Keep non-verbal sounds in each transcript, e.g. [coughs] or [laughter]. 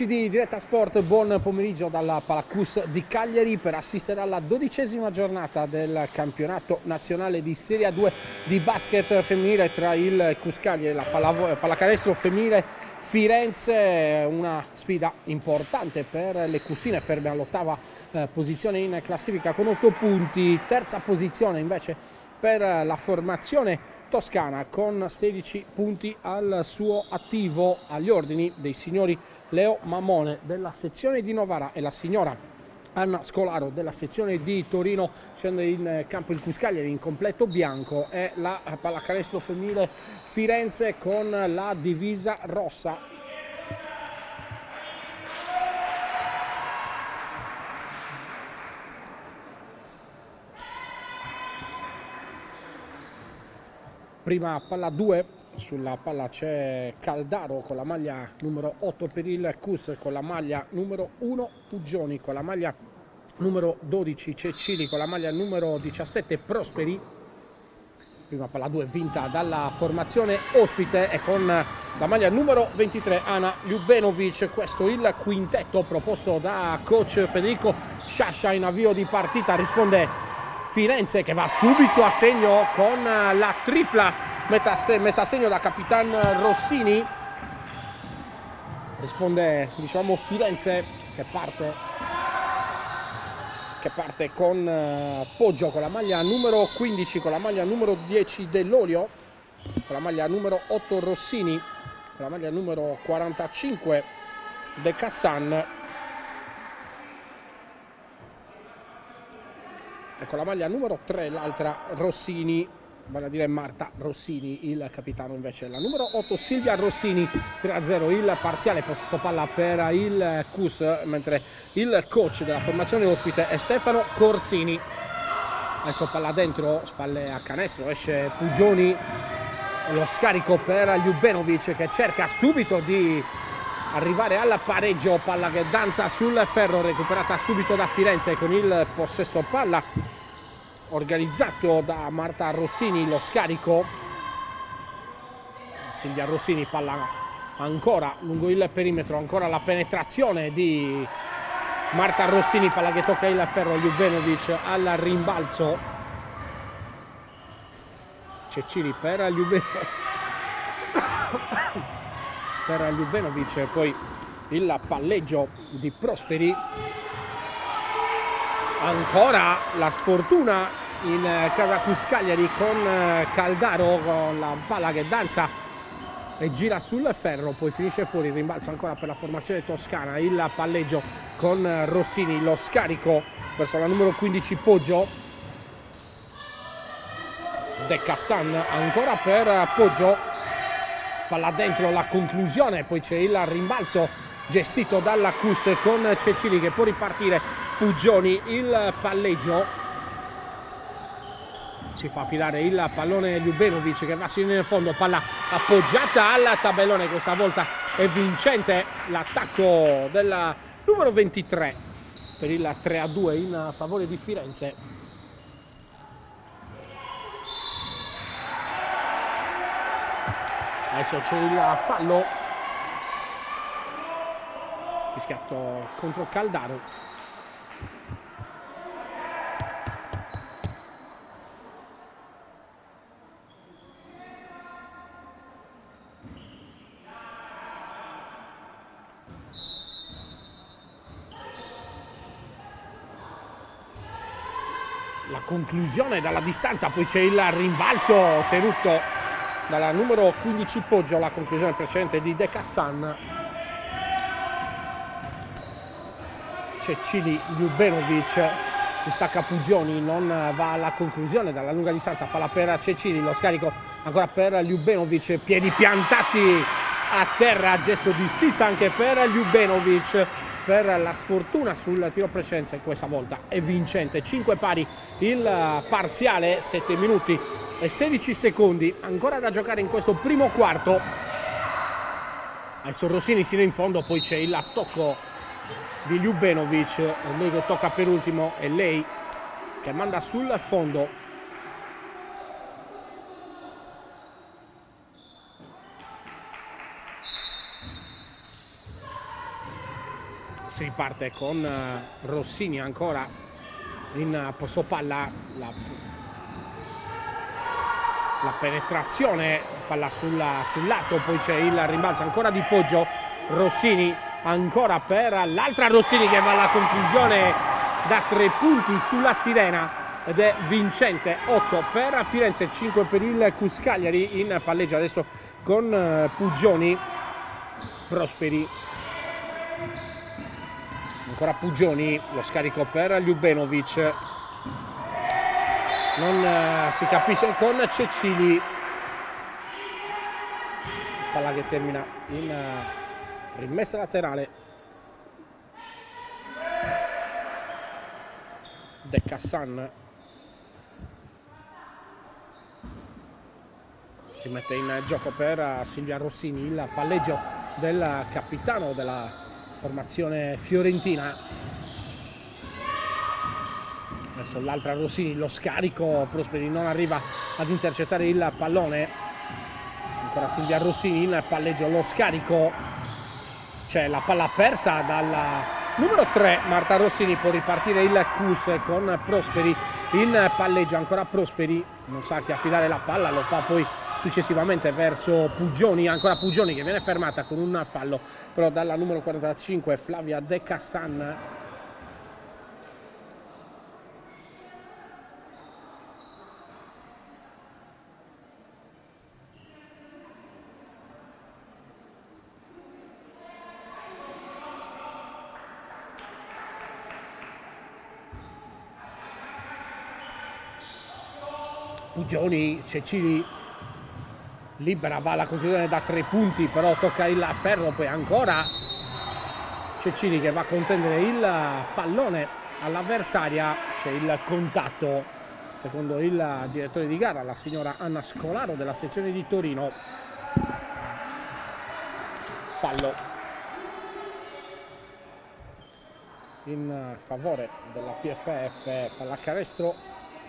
Amici di Diretta Sport, buon pomeriggio dalla Palacus di Cagliari per assistere alla dodicesima giornata del campionato nazionale di Serie 2 di basket femminile tra il Cus Cagliari e la pallacanestro femminile Firenze, una sfida importante per le cusine ferme all'ottava eh, posizione in classifica con 8 punti, terza posizione invece per la formazione toscana con 16 punti al suo attivo agli ordini dei signori Leo Mamone della sezione di Novara e la signora Anna Scolaro della sezione di Torino. Scende in campo il Cuscagliari in completo bianco. E la pallacanestro femminile Firenze con la divisa rossa. Prima palla 2 sulla palla c'è Caldaro con la maglia numero 8 per il Cus, con la maglia numero 1 Puggioni, con la maglia numero 12 Cecili, con la maglia numero 17 Prosperi. Prima palla 2 vinta dalla formazione ospite e con la maglia numero 23 Ana Ljubenovic. Questo il quintetto proposto da coach Federico Sciascia in avvio di partita. Risponde Firenze che va subito a segno con la tripla messa a segno da Capitan Rossini. Risponde diciamo Firenze che parte che parte con uh, Poggio con la maglia numero 15 con la maglia numero 10 dell'Olio con la maglia numero 8 Rossini con la maglia numero 45 De Cassan. E con la maglia numero 3 l'altra Rossini vale a dire Marta Rossini, il capitano invece la numero 8 Silvia Rossini 3-0 il parziale possesso palla per il CUS mentre il coach della formazione ospite è Stefano Corsini. Adesso palla dentro spalle a canestro esce Pugioni lo scarico per Ljubenovic che cerca subito di arrivare al pareggio palla che danza sul ferro recuperata subito da Firenze con il possesso palla organizzato da Marta Rossini lo scarico. Silvia Rossini palla ancora lungo il perimetro ancora la penetrazione di Marta Rossini palla che tocca il ferro Ljubenovic al rimbalzo. Cecili per Ljubenovic. [coughs] Per Ljubenovic poi il palleggio di Prosperi ancora la sfortuna in eh, casa Cuscagliari con eh, Caldaro con la palla che danza e gira sul ferro poi finisce fuori rimbalza ancora per la formazione toscana il palleggio con Rossini lo scarico verso la numero 15 Poggio. De Cassan ancora per Poggio. Palla dentro la conclusione poi c'è il rimbalzo gestito dalla Cus con Cecili che può ripartire Puggioni il palleggio. Si fa affidare il pallone Ljubenovic che va sino nel fondo palla appoggiata al tabellone. Questa volta è vincente l'attacco del numero 23 per il 3 a 2 in favore di Firenze. Adesso c'è il fallo. Fischiato contro Caldaro la conclusione dalla distanza, poi c'è il rimbalzo ottenuto dalla numero 15 Poggio, la conclusione precedente di De Cassan. C'è Cili Ljubenovic, si stacca Pugioni, non va alla conclusione dalla lunga distanza, palla per Cecili, lo scarico ancora per Ljubenovic, piedi piantati a terra, gesto di stizza anche per Ljubenovic per la sfortuna sul tiro precedenza e questa volta è vincente. 5 pari il parziale 7 minuti e 16 secondi ancora da giocare in questo primo quarto. Adesso Rossini sino in fondo poi c'è il tocco di Ljubenovic lui che tocca per ultimo e lei che manda sul fondo riparte con Rossini ancora in posto palla la, la penetrazione palla sulla, sul lato poi c'è il rimbalzo ancora di Poggio Rossini ancora per l'altra Rossini che va alla conclusione da tre punti sulla sirena ed è vincente 8 per Firenze 5 per il Cuscagliari in palleggio. Adesso con eh, Pugioni Prosperi ancora Pugioni lo scarico per Ljubenovic. Non uh, si capisce con Cecili. Palla che termina in uh, rimessa laterale. De Cassan. Che mette in gioco per Silvia Rossini il palleggio del capitano della formazione fiorentina. Adesso l'altra Rossini lo scarico Prosperi non arriva ad intercettare il pallone. Ancora Silvia Rossini in palleggio lo scarico. C'è la palla persa dalla numero 3 Marta Rossini può ripartire il Cus con Prosperi. In palleggio ancora Prosperi non sa chi affidare la palla lo fa poi successivamente verso Pugioni, ancora Pugioni che viene fermata con un fallo però dalla numero 45 Flavia De Cassan. Pugioni, Cecili libera va alla conclusione da tre punti però tocca il ferro poi ancora Cecini che va a contendere il pallone all'avversaria c'è il contatto. Secondo il direttore di gara la signora Anna Scolaro della sezione di Torino. Fallo. In favore della PFF pallacanestro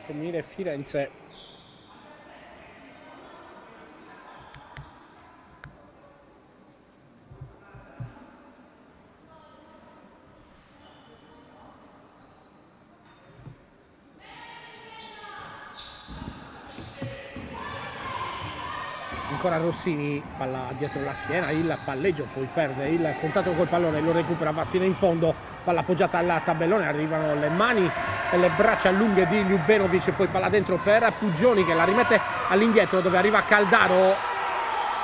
femminile Firenze ancora Rossini, palla dietro la schiena, il palleggio, poi perde il contatto col pallone, lo recupera Vassina in fondo, palla appoggiata al tabellone, arrivano le mani e le braccia lunghe di Ljubenovic, poi palla dentro per Pugioni che la rimette all'indietro dove arriva Caldaro,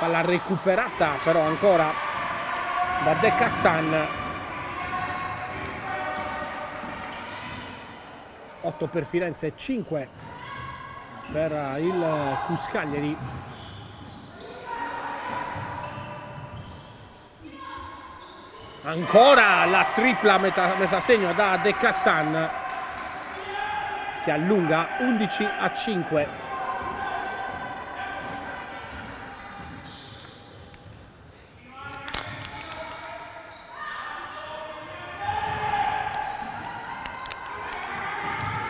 palla recuperata però ancora da De Cassan. 8 per Firenze, 5 per il Cuscaglieri. Ancora la tripla messa a segno da De Cassan che allunga 11 a 5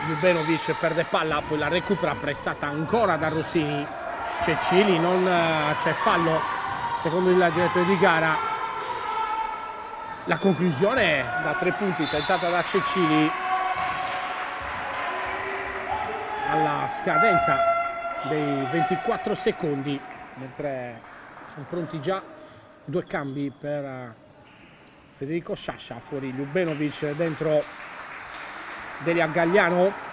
Ljubenovic perde palla poi la recupera pressata ancora da Rossini. Cecili non eh, c'è fallo secondo il direttore di gara la conclusione da tre punti tentata da Cecili alla scadenza dei 24 secondi mentre sono pronti già due cambi per eh, Federico Sciascia fuori Ljubenovic dentro Delia Gagliano.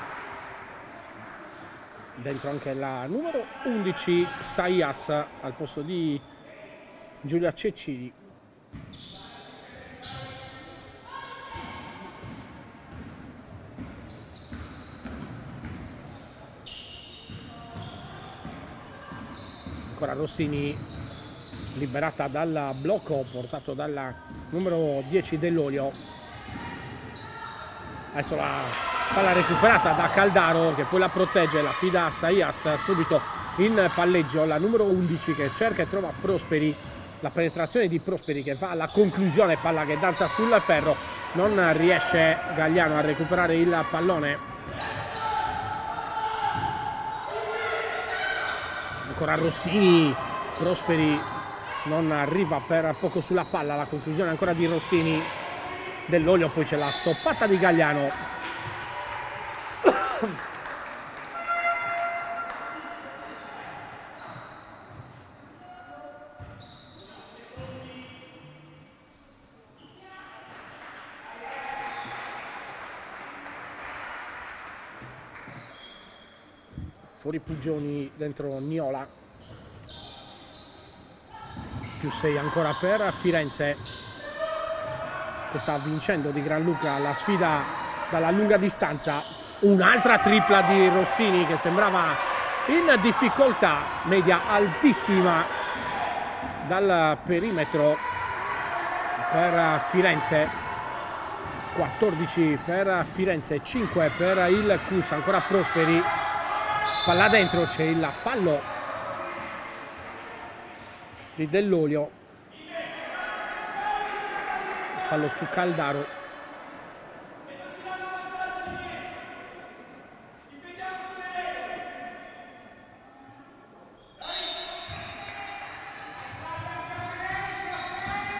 Dentro anche la numero 11 Saias al posto di Giulia Cecili ancora Rossini liberata dal blocco portato dalla numero 10 dell'Olio. Adesso la palla recuperata da Caldaro che poi la protegge la fida a Saias subito in palleggio. La numero 11 che cerca e trova Prosperi la penetrazione di Prosperi che va alla conclusione palla che danza sul ferro. Non riesce Gagliano a recuperare il pallone ancora Rossini Prosperi non arriva per poco sulla palla la conclusione ancora di Rossini dell'olio, poi c'è la stoppata di Gagliano. Fuori Pugioni dentro Niola. Più 6 ancora per Firenze che sta vincendo di Gran Luca la sfida dalla lunga distanza. Un'altra tripla di Rossini che sembrava in difficoltà media altissima dal perimetro per Firenze 14 per Firenze 5 per il Cus ancora Prosperi palla dentro c'è il fallo di Dell'Olio. Fallo su Caldaro.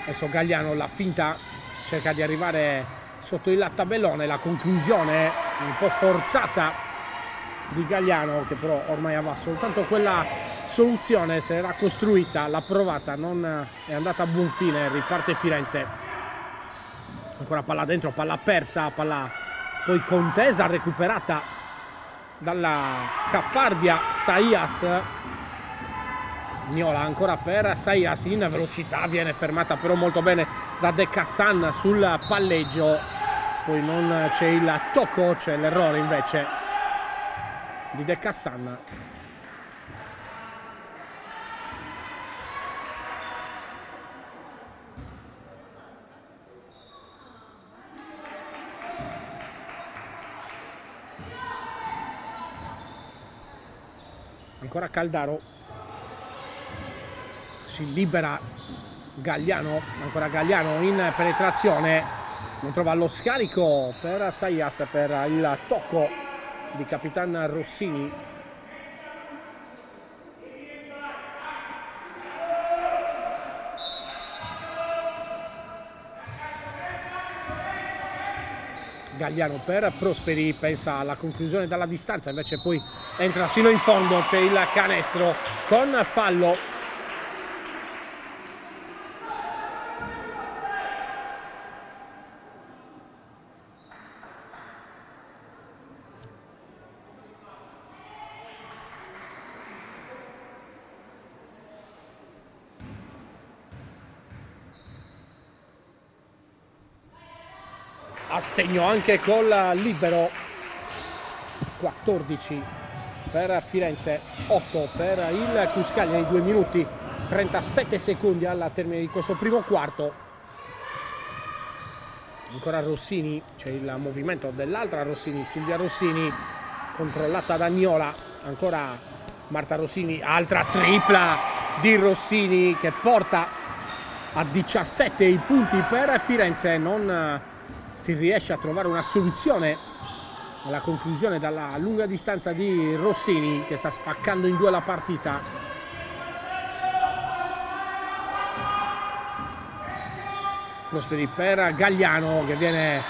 Adesso Gagliano la finta cerca di arrivare sotto il tabellone la conclusione un po' forzata di Gagliano che però ormai aveva soltanto quella soluzione se era costruita l'ha provata non è andata a buon fine riparte Firenze. Ancora palla dentro palla persa palla poi contesa recuperata dalla Capparbia Saias. Niola ancora per Saias in velocità viene fermata però molto bene da De Cassan sul palleggio. Poi non c'è il tocco c'è l'errore invece di De Cassan. Ancora Caldaro. Si libera Gagliano ancora Gagliano in penetrazione. Non trova lo scarico per Saias per il tocco di Capitan Rossini. Gagliano per Prosperi pensa alla conclusione dalla distanza invece poi entra sino in fondo c'è il canestro con fallo assegno anche col libero 14 per Firenze 8 per il Cuscagliari 2 minuti 37 secondi alla termine di questo primo quarto. Ancora Rossini c'è il movimento dell'altra Rossini Silvia Rossini controllata da Agnola ancora Marta Rossini altra tripla di Rossini che porta a 17 i punti per Firenze non si riesce a trovare una soluzione alla conclusione dalla lunga distanza di Rossini che sta spaccando in due la partita. Prosperi per Gagliano che viene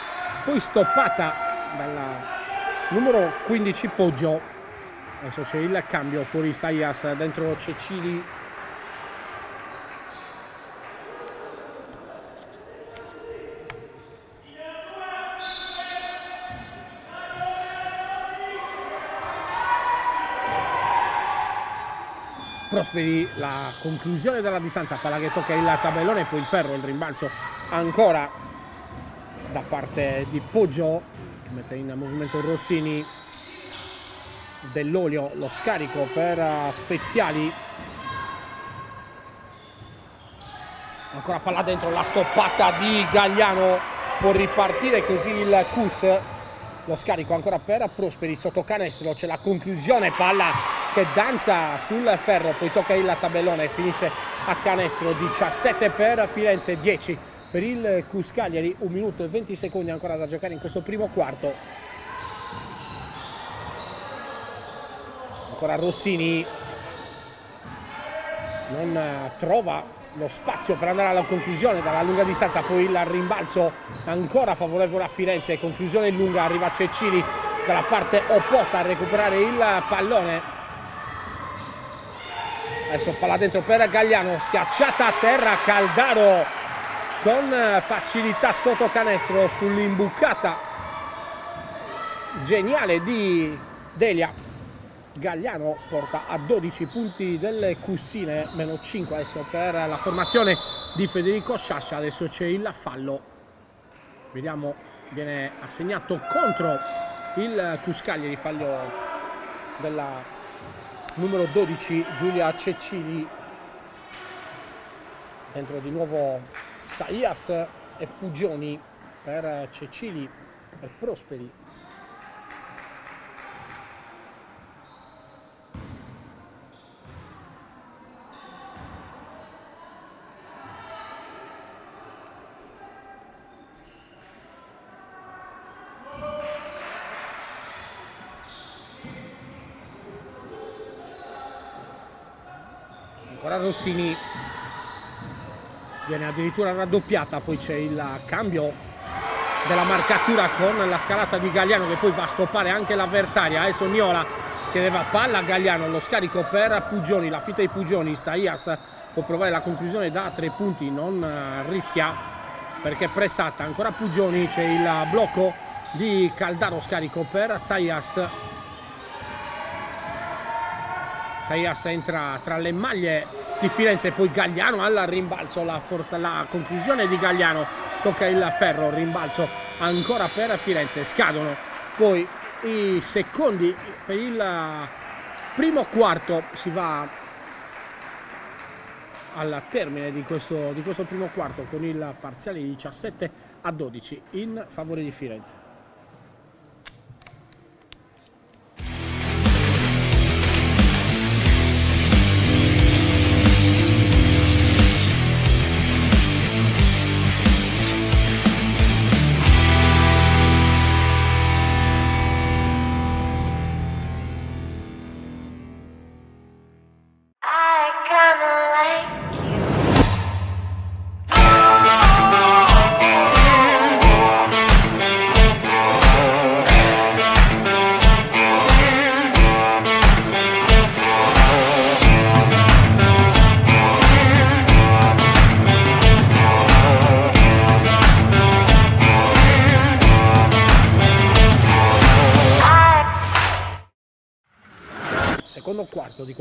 poi stoppata dal numero 15 Poggio. Adesso c'è il cambio fuori Saias dentro Cecili Prosperi la conclusione della distanza, palla che tocca il tabellone e poi il ferro, il rimbalzo ancora da parte di Poggio che mette in movimento Rossini. Dell'olio, lo scarico per Speziali. Ancora palla dentro, la stoppata di Gagliano. Può ripartire così il Cus. Lo scarico ancora per Prosperi sotto canestro c'è la conclusione palla che danza sul ferro, poi tocca il tabellone e finisce a canestro 17 per Firenze, 10 per il Cuscagliari, 1 minuto e 20 secondi ancora da giocare in questo primo quarto. Ancora Rossini non trova lo spazio per andare alla conclusione dalla lunga distanza, poi il rimbalzo ancora favorevole a Firenze, conclusione lunga, arriva Cecchini dalla parte opposta a recuperare il pallone. Adesso palla dentro per Gagliano, schiacciata a terra, Caldaro con facilità sotto canestro sull'imbucata. Geniale di Delia. Gagliano porta a 12 punti delle Cussine, meno 5 adesso per la formazione di Federico Sciascia, adesso c'è il fallo, vediamo, viene assegnato contro il Cuscaglieri, fallo della numero 12 Giulia Cecchini, dentro di nuovo Saias e Pugioni per Cecchini e Prosperi ancora Rossini viene addirittura raddoppiata poi c'è il cambio della marcatura con la scalata di Gagliano che poi va a stoppare anche l'avversaria adesso Niola chiedeva palla a Gagliano lo scarico per Pugioni la fitta di Pugioni Saias può provare la conclusione da tre punti non rischia perché pressata ancora Pugioni c'è il blocco di Caldaro scarico per Saias. Saias entra tra le maglie di Firenze poi Gagliano al rimbalzo la, forza, la conclusione di Gagliano tocca il ferro rimbalzo ancora per Firenze scadono poi i secondi per il primo quarto si va al termine di questo, di questo primo quarto con il parziale di 17 a 12 in favore di Firenze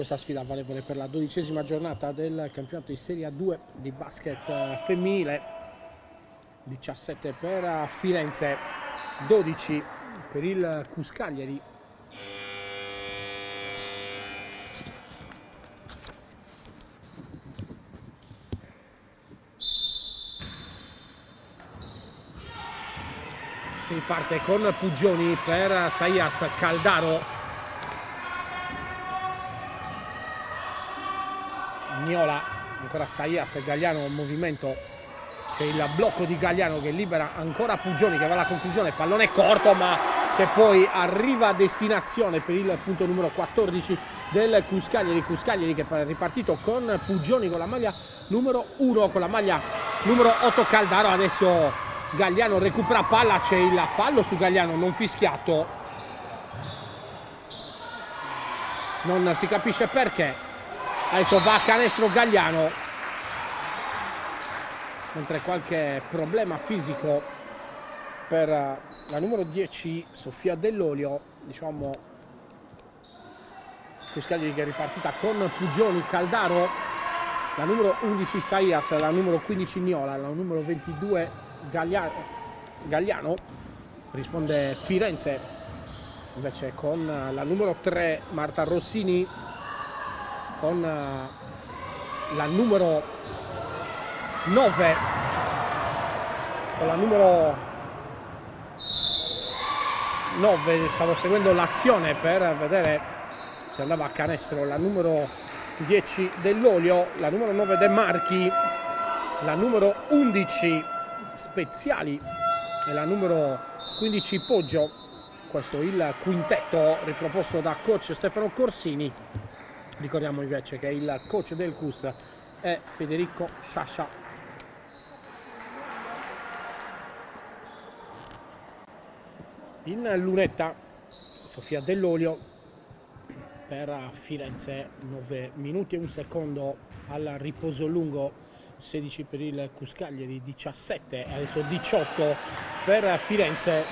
questa sfida valevole per la dodicesima giornata del campionato di Serie A2 di basket eh, femminile. 17 per Firenze 12 per il Cuscaglieri. Si parte con Pugioni per Saias Caldaro Mignola, ancora Saias Gagliano in movimento. C'è il blocco di Gagliano che libera ancora Pugioni che va alla conclusione, pallone corto ma che poi arriva a destinazione per il punto numero 14 del Cuscaglieri, Cuscaglieri che è ripartito con Pugioni con la maglia numero 1, con la maglia numero 8 Caldaro, adesso Gagliano recupera palla, c'è il fallo su Gagliano non fischiato, non si capisce perché, adesso va a canestro Gagliano. Mentre qualche problema fisico per eh, la numero 10 Sofia Dell'Olio diciamo Cuscaglieri che è ripartita con Pugioni Caldaro. La numero 11 Saias la numero 15 Niola la numero 22 Gagliano, Gagliano. Risponde Firenze. Invece con la numero 3 Marta Rossini con eh, la numero 9 con la numero 9 stavo seguendo l'azione per vedere se andava a canestro la numero 10 dell'olio la numero 9 De Marchi la numero 11 Speziali e la numero 15 Poggio. Questo il quintetto riproposto da coach Stefano Corsini Ricordiamo invece che il coach del CUS e Federico Sciascia. In lunetta Sofia Dell'Olio per Firenze 9 minuti e un secondo al riposo lungo 16 per il Cuscaglieri 17 adesso 18 per Firenze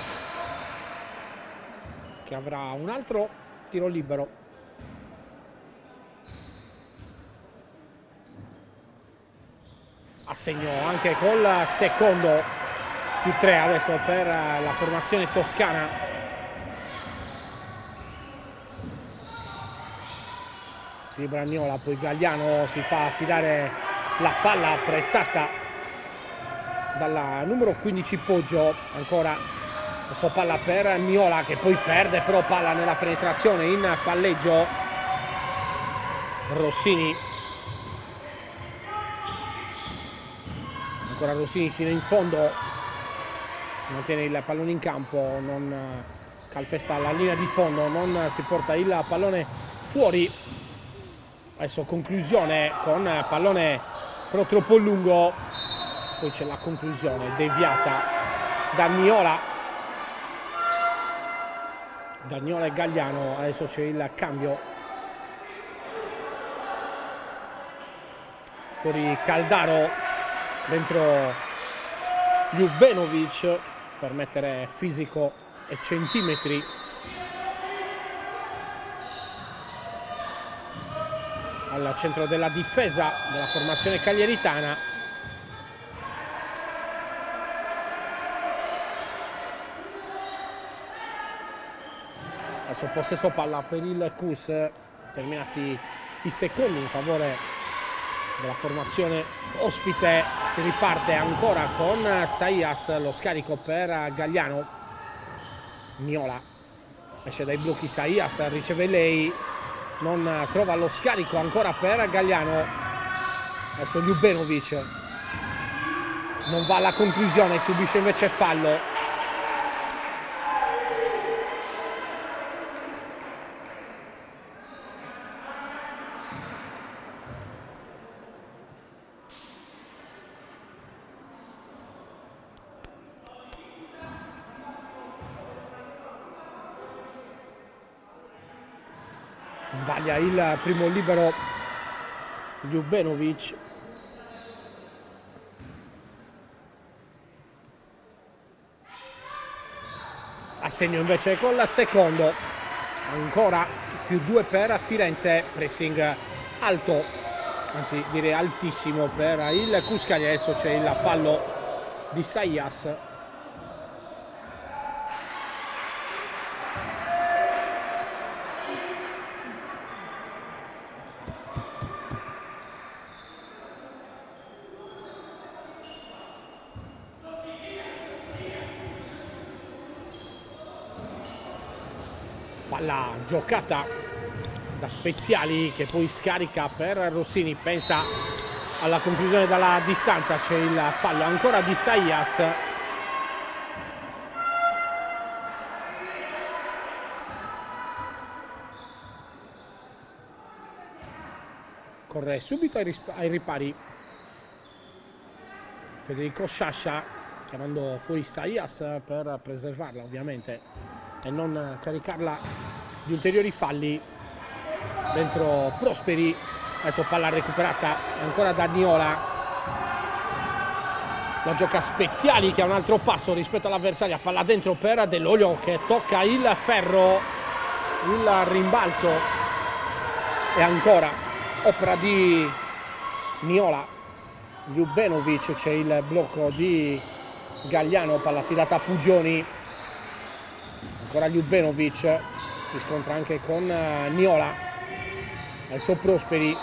che avrà un altro tiro libero assegno anche col secondo più 3 adesso per la formazione toscana. Si Bragnola poi Gagliano si fa affidare la palla pressata dalla numero 15 Poggio. Ancora adesso palla per Miola che poi perde però palla nella penetrazione in palleggio. Rossini ancora Rossini sino in fondo mantiene il pallone in campo non calpesta la linea di fondo non si porta il pallone fuori. Adesso conclusione con pallone però troppo lungo poi c'è la conclusione deviata da Niola. Da e Gagliano adesso c'è il cambio. Fuori Caldaro dentro Ljubenovic per mettere fisico e centimetri. Al centro della difesa della formazione caglieritana adesso possesso palla per il Cus terminati i secondi in favore della formazione ospite si riparte ancora con Saias lo scarico per Gagliano. Miola esce dai blocchi Saias riceve lei non trova lo scarico ancora per Gagliano. Adesso Ljubenovic non va alla conclusione subisce invece fallo sbaglia il primo libero Ljubenovic assegno invece con la secondo. Ancora più due per Firenze. Pressing alto anzi direi altissimo per il Cuscagli adesso c'è il fallo di Sayas palla giocata da Speziali che poi scarica per Rossini pensa alla conclusione dalla distanza c'è il fallo ancora di Sayas. Corre subito ai ripari. Federico Sciascia chiamando fuori Sayas per preservarla ovviamente e non caricarla di ulteriori falli dentro Prosperi. Adesso palla recuperata ancora da Niola. La gioca Speziali che ha un altro passo rispetto all'avversaria. Palla dentro per Dell'Olio che tocca il ferro. Il rimbalzo e ancora opera di Niola. Ljubenovic c'è il blocco di Gagliano palla affidata a Pugioni. Ancora Ljubenovic si scontra anche con eh, Niola. Adesso Prosperi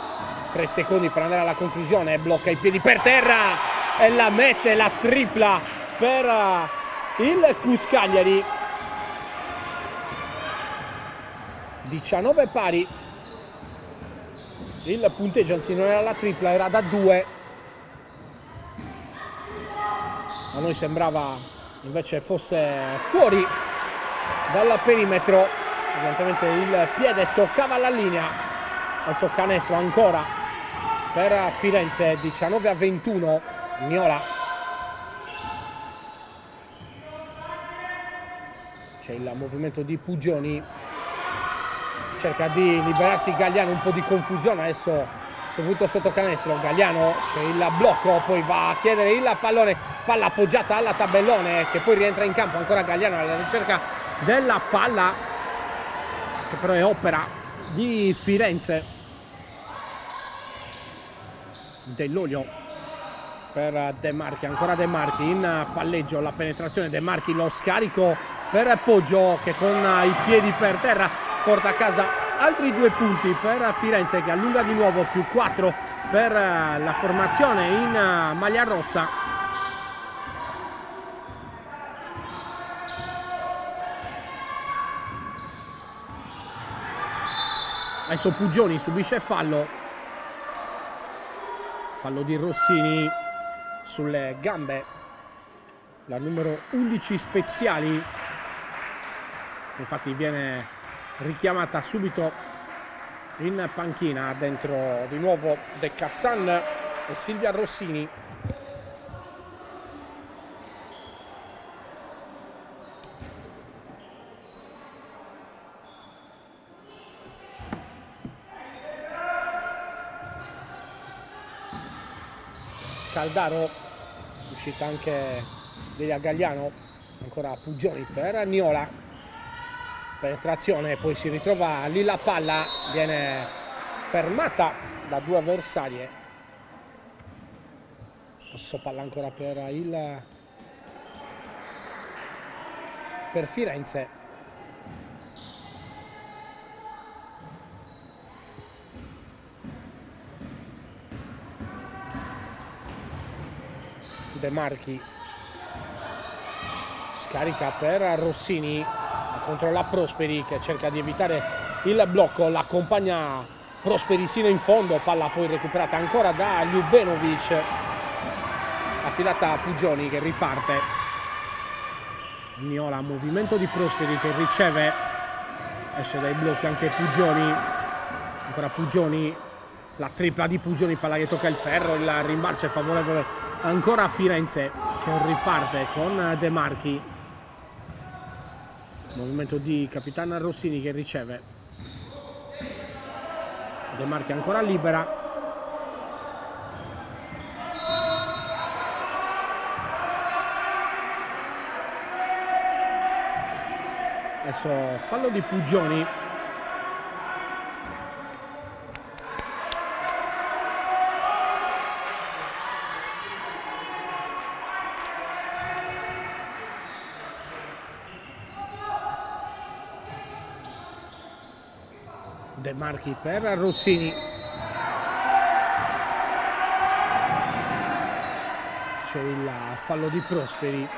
3 secondi per andare alla conclusione blocca i piedi per terra e la mette la tripla per eh, il Cuscagliari. 19 pari. Il punteggio anzi non era la tripla era da 2 a noi sembrava invece fosse fuori dal perimetro evidentemente il piede toccava la linea. Adesso canestro ancora per Firenze 19 a 21 Miola. C'è il movimento di Pugioni. Cerca di liberarsi Gagliano un po' di confusione adesso soprattutto sotto canestro. Gagliano c'è il blocco poi va a chiedere il pallone palla appoggiata alla tabellone che poi rientra in campo. Ancora Gagliano alla ricerca della palla che però è opera di Firenze. Dell'olio per De Marchi, ancora De Marchi in palleggio la penetrazione De Marchi lo scarico per Poggio che con i piedi per terra porta a casa altri due punti per Firenze che allunga di nuovo più 4 per la formazione in maglia rossa adesso Pugioni subisce fallo. Fallo di Rossini sulle gambe. La numero 11 Speziali. Infatti viene richiamata subito in panchina dentro di nuovo De Cassan e Silvia Rossini Caldaro uscita anche Delia Gagliano ancora Pugioni per Niola. Penetrazione poi si ritrova lì la palla viene fermata da due avversarie. Passo palla ancora per il per Firenze De Marchi. Scarica per Rossini. Controlla Prosperi che cerca di evitare il blocco. L'accompagna Prosperi sino in fondo. Palla poi recuperata ancora da Ljubenovic. Affidata a Pugioni che riparte. Miola movimento di Prosperi che riceve. Esce dai blocchi anche Pugioni. Ancora Pugioni. La tripla di Pugioni palla che tocca il ferro. Il rimbalzo è favorevole ancora Firenze che riparte con De Marchi. Movimento di Capitana Rossini che riceve. De Marchi ancora libera. Adesso fallo di Pugioni De Marchi per Rossini. C'è il fallo di Prosperi.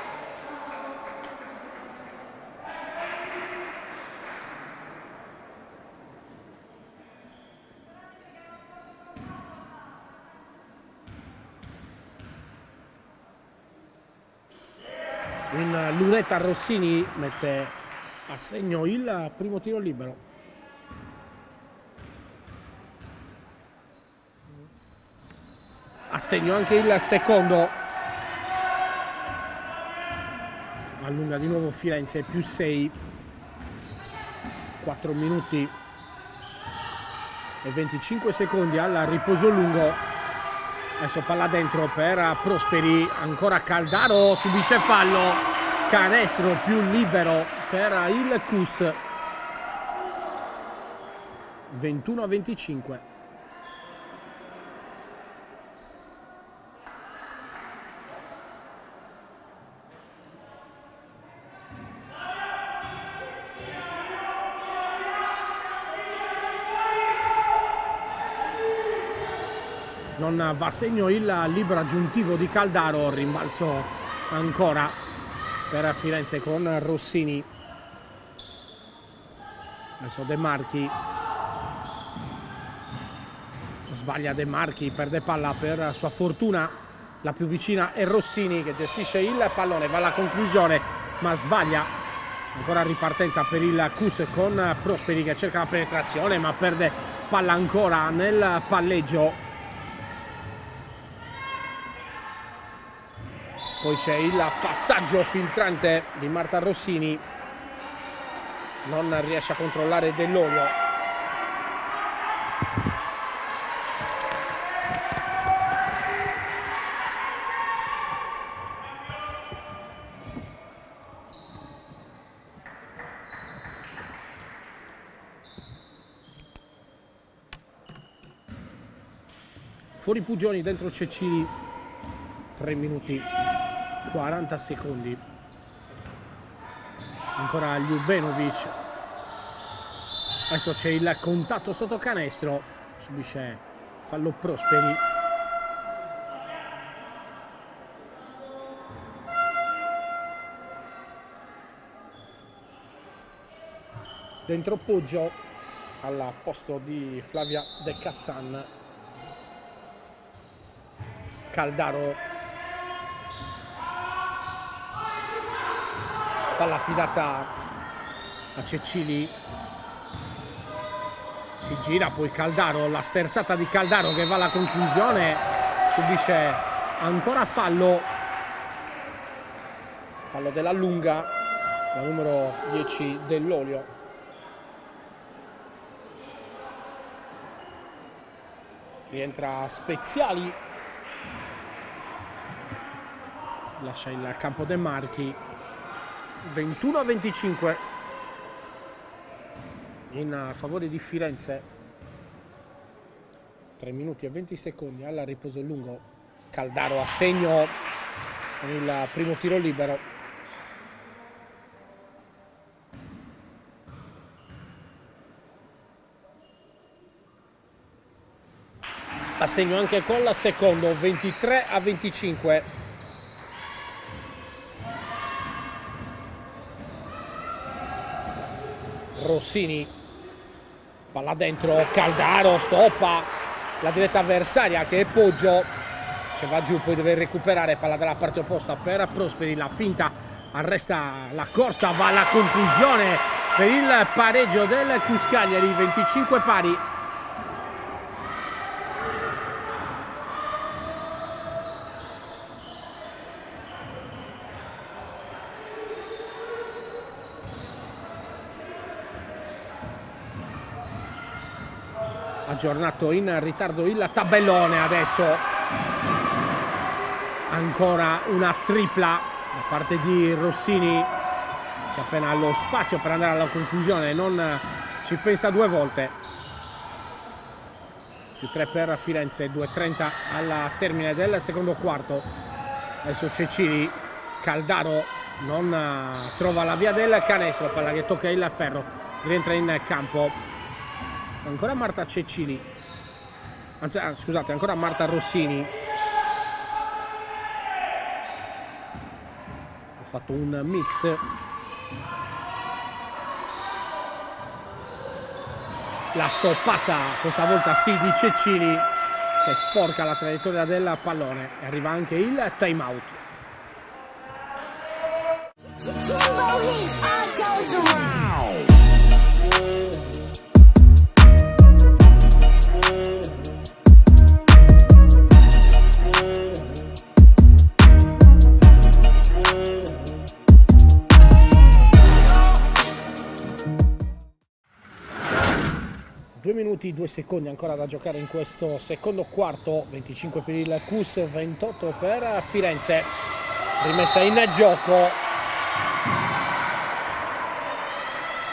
In lunetta Rossini mette a segno il primo tiro libero assegno anche il secondo. Allunga di nuovo Firenze più 6 4 minuti e 25 secondi al riposo lungo. Adesso palla dentro per Prosperi ancora Caldaro subisce fallo. Canestro più libero per il Cus. 21 a 25 non va a segno il libero aggiuntivo di Caldaro, rimbalzo ancora per Firenze con Rossini. Adesso De Marchi. Sbaglia De Marchi, perde palla per sua fortuna. La più vicina è Rossini che gestisce il pallone, va alla conclusione ma sbaglia. Ancora ripartenza per il Cus con Prosperi che cerca la penetrazione ma perde palla ancora nel palleggio poi c'è il passaggio filtrante di Marta Rossini. Non riesce a controllare dell'olio. Fuori Pugioni dentro Cecili 3 minuti 40 secondi. Ancora Ljubenovic. Adesso c'è il contatto sotto canestro. Subisce fallo Prosperi. Dentro Poggio al posto di Flavia De Cassan. Caldaro palla affidata a Cecili. Si gira poi Caldaro la sterzata di Caldaro che va alla conclusione. Subisce ancora fallo. Fallo della lunga la numero 10 dell'olio. Rientra Speziali. Lascia il campo De Marchi 21 a 25 in favore di Firenze. 3 minuti e 20 secondi. Alla riposo lungo. Caldaro a segno. Con il primo tiro libero. A segno anche con la secondo. 23 a 25 Rossini. Palla dentro Caldaro stoppa. La diretta avversaria che è Poggio che va giù poi deve recuperare. Palla dalla parte opposta per Prosperi la finta arresta la corsa va alla conclusione per il pareggio del Cuscagliari 25 pari aggiornato in ritardo il tabellone. Adesso ancora una tripla da parte di Rossini che appena ha lo spazio per andare alla conclusione. Non ci pensa due volte. Più 3 per Firenze 2.30 alla termine del secondo quarto. Adesso Cecili Caldaro non trova la via del canestro palla che tocca il ferro rientra in campo ancora Marta Cecili anzi ah, scusate ancora Marta Rossini. Ho fatto un mix. La stoppata questa volta sì di Cecili che sporca la traiettoria del pallone. E arriva anche il time out minuti, 2 secondi ancora da giocare in questo secondo quarto, 25 per il CUS, 28 per Firenze, rimessa in gioco,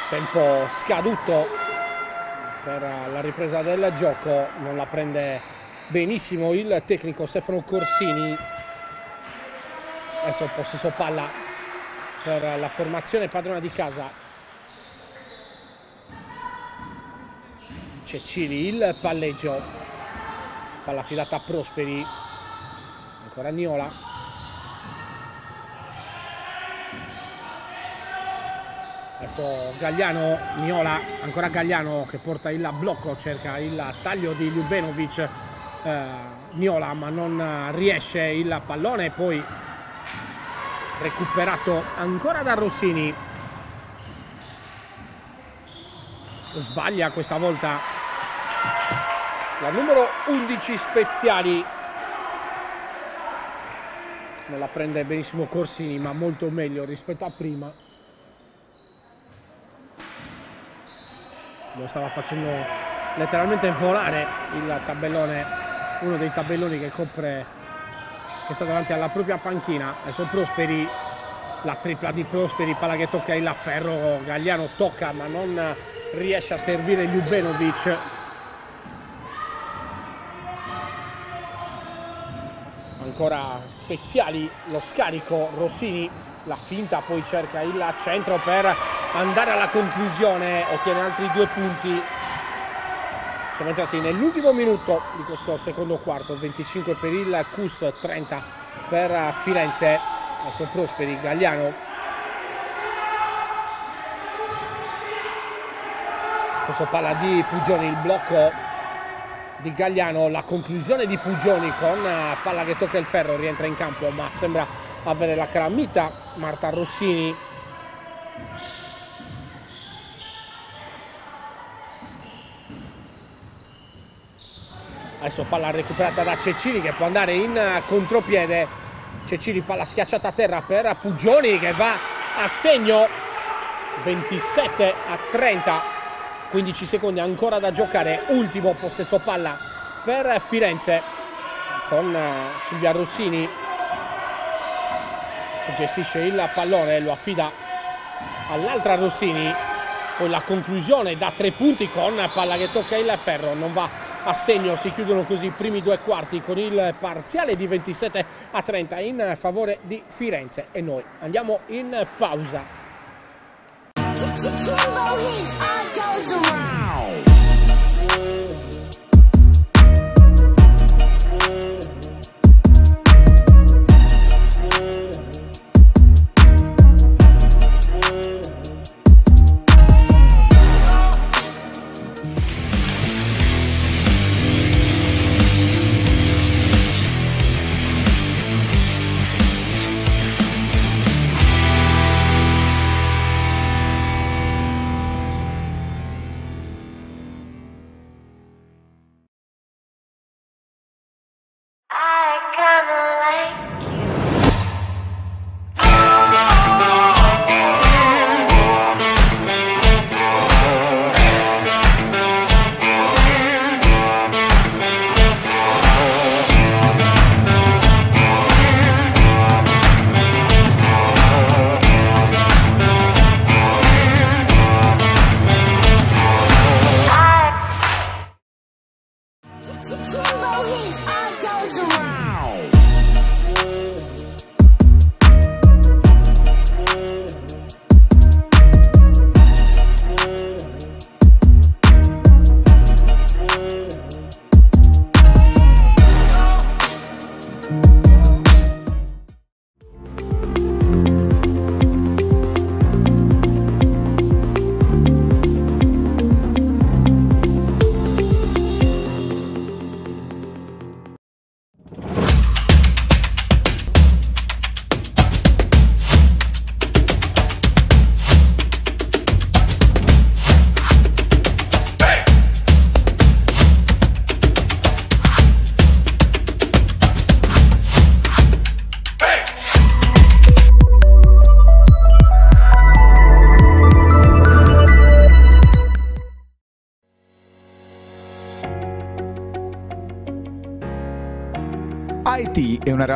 tempo scaduto per la ripresa del gioco, non la prende benissimo il tecnico Stefano Corsini, adesso possesso palla per la formazione padrona di casa Cecili il palleggio. Palla filata a Prosperi. Ancora Niola. Adesso Gagliano Niola ancora Gagliano che porta il blocco cerca il taglio di Ljubenovic. Eh, Niola ma non riesce il pallone poi recuperato ancora da Rossini. Sbaglia questa volta la numero 11 Speziali. Non la prende benissimo Corsini ma molto meglio rispetto a prima. Lo stava facendo letteralmente volare il tabellone uno dei tabelloni che copre che sta davanti alla propria panchina. Adesso Prosperi la tripla di Prosperi palla che tocca il ferro Gagliano tocca ma non riesce a servire Ljubenovic ancora speziali lo scarico Rossini la finta poi cerca il centro per andare alla conclusione ottiene altri due punti. Siamo entrati nell'ultimo minuto di questo secondo quarto 25 per il Cus 30 per Firenze adesso Prosperi Gagliano. Questo palla di Pugioni il blocco di Gagliano, la conclusione di Pugioni con eh, palla che tocca il ferro, rientra in campo ma sembra avere la calamita Marta Rossini. Adesso palla recuperata da Cecili che può andare in eh, contropiede. Cecili palla schiacciata a terra per Pugioni che va a segno 27 a 30 15 secondi ancora da giocare ultimo possesso palla per Firenze con eh, Silvia Rossini che gestisce il pallone lo affida all'altra Rossini poi la conclusione da tre punti con palla che tocca il ferro non va a segno si chiudono così i primi due quarti con il parziale di 27 a 30 in favore di Firenze e noi andiamo in pausa goes around. IT è una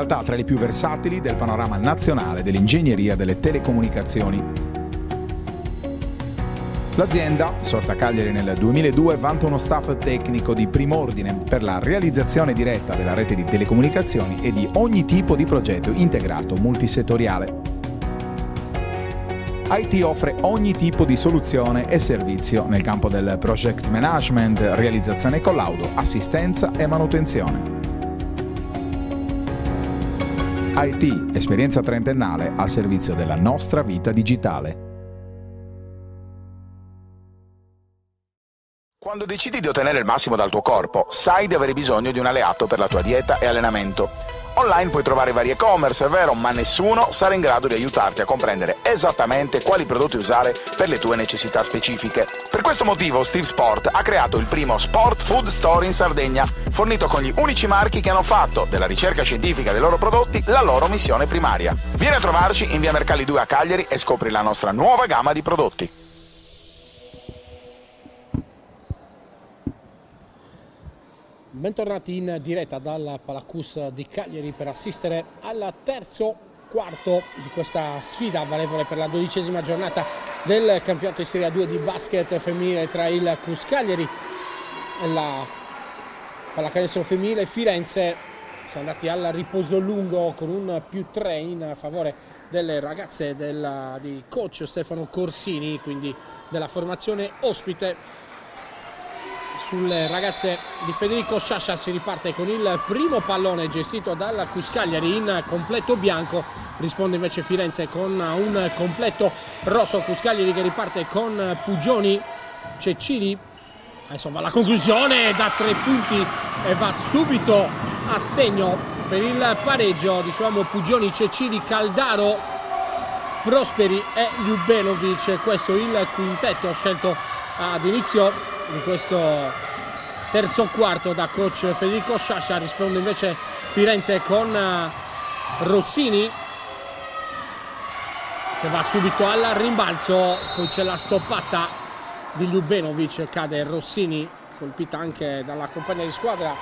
realtà tra le più versatili del panorama nazionale dell'ingegneria delle telecomunicazioni. L'azienda, sorta a Cagliari nel 2002, vanta uno staff tecnico di prim'ordine per la realizzazione diretta della rete di telecomunicazioni e di ogni tipo di progetto integrato multisettoriale. IT offre ogni tipo di soluzione e servizio nel campo del project management, realizzazione e collaudo, assistenza e manutenzione. IT, esperienza trentennale al servizio della nostra vita digitale. Quando decidi di ottenere il massimo dal tuo corpo, sai di avere bisogno di un alleato per la tua dieta e allenamento. Online puoi trovare vari e-commerce, è vero, ma nessuno sarà in grado di aiutarti a comprendere esattamente quali prodotti usare per le tue necessità specifiche. Per questo motivo Steve Sport ha creato il primo Sport Food Store in Sardegna, fornito con gli unici marchi che hanno fatto della ricerca scientifica dei loro prodotti la loro missione primaria. Vieni a trovarci in via Mercalli 2 a Cagliari e scopri la nostra nuova gamma di prodotti. Bentornati in diretta dal Palacus di Cagliari per assistere al terzo quarto di questa sfida valevole per la dodicesima giornata del campionato di Serie 2 di basket femminile tra il Cus Cagliari e la pallacanestro femminile Firenze. Siamo andati al riposo lungo con un più 3 in favore delle ragazze del, di coach Stefano Corsini, quindi della formazione ospite sulle ragazze di Federico Sciascia si riparte con il primo pallone gestito dal Cuscagliari in completo bianco. Risponde invece Firenze con un completo rosso. Cuscagliari che riparte con Pugioni Cecili adesso va alla conclusione da tre punti e va subito a segno per il pareggio. Diciamo Pugioni Cecili Caldaro Prosperi e Ljubenovic. Questo il quintetto scelto ad inizio di questo terzo quarto da coach Federico Sciascia. Risponde invece Firenze con eh, Rossini che va subito al rimbalzo. Poi c'è la stoppata di Ljubenovic. Cade Rossini colpita anche dalla compagna di squadra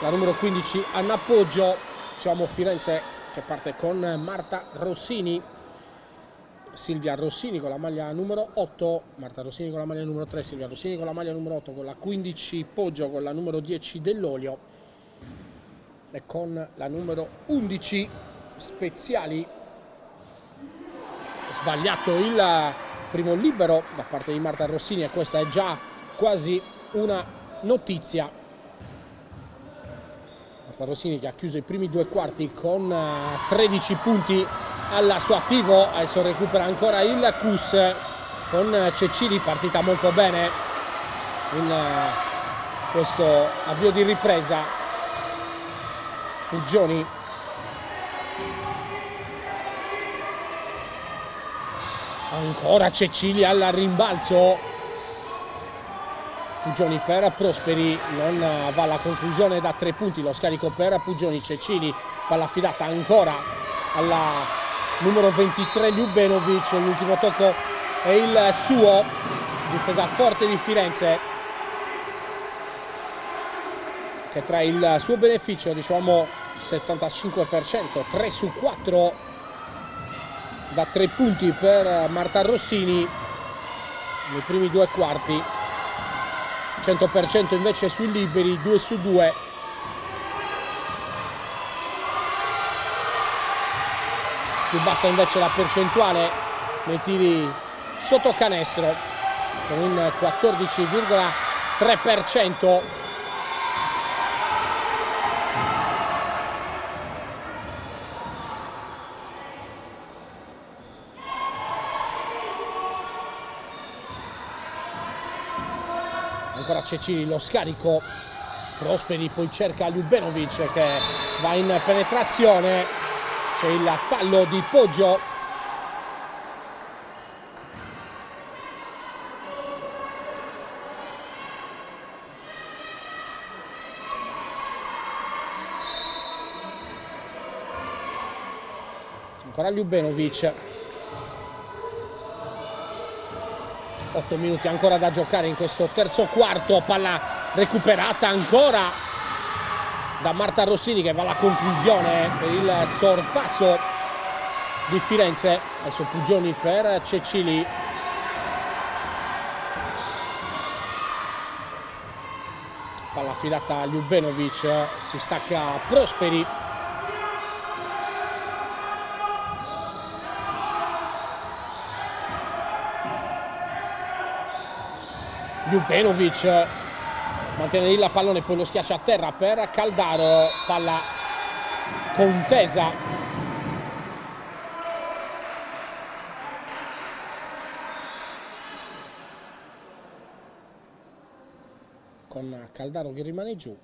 la numero 15 Anappoggio diciamo Firenze che parte con Marta Rossini Silvia Rossini con la maglia numero 8, Marta Rossini con la maglia numero 3, Silvia Rossini con la maglia numero 8, con la 15 Poggio con la numero 10 dell'Olio e con la numero 11 Speziali. Sbagliato il primo libero da parte di Marta Rossini e questa è già quasi una notizia. Marta Rossini che ha chiuso i primi due quarti con 13 punti al suo attivo, adesso recupera ancora il Cus con Cecili, partita molto bene in eh, questo avvio di ripresa. Puggioni ancora Cecili al rimbalzo Pugioni per Prosperi non va alla conclusione da tre punti lo scarico per Pugioni Cecili palla affidata ancora alla numero 23 Ljubenovic, l'ultimo tocco è il suo, difesa forte di Firenze che trae il suo beneficio, diciamo 75%, 3 su 4 da 3 punti per Marta Rossini nei primi due quarti, 100% invece sui liberi, 2 su 2 più bassa invece la percentuale nei tiri sotto canestro con un 14,3% ancora Cecili lo scarico. Prosperi poi cerca Ljubenovic che va in penetrazione c'è il fallo di Poggio. Ancora Ljubenovic. 8 minuti ancora da giocare in questo terzo quarto palla recuperata ancora da Marta Rossini che va alla conclusione. Per il sorpasso di Firenze adesso Pugioni per Cecili. Palla affidata a Ljubenovic si stacca Prosperi. Ljubenovic mantiene lì la pallone poi lo schiaccia a terra per Caldaro. Palla contesa. Con Caldaro che rimane giù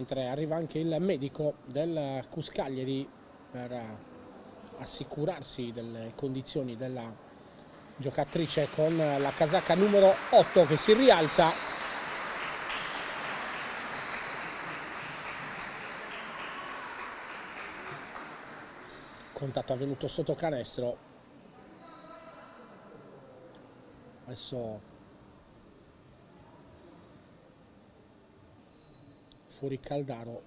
mentre arriva anche il medico del Cuscaglieri per assicurarsi delle condizioni della giocatrice con la casacca numero 8 che si rialza. Contatto avvenuto sotto canestro. Adesso fuori Caldaro.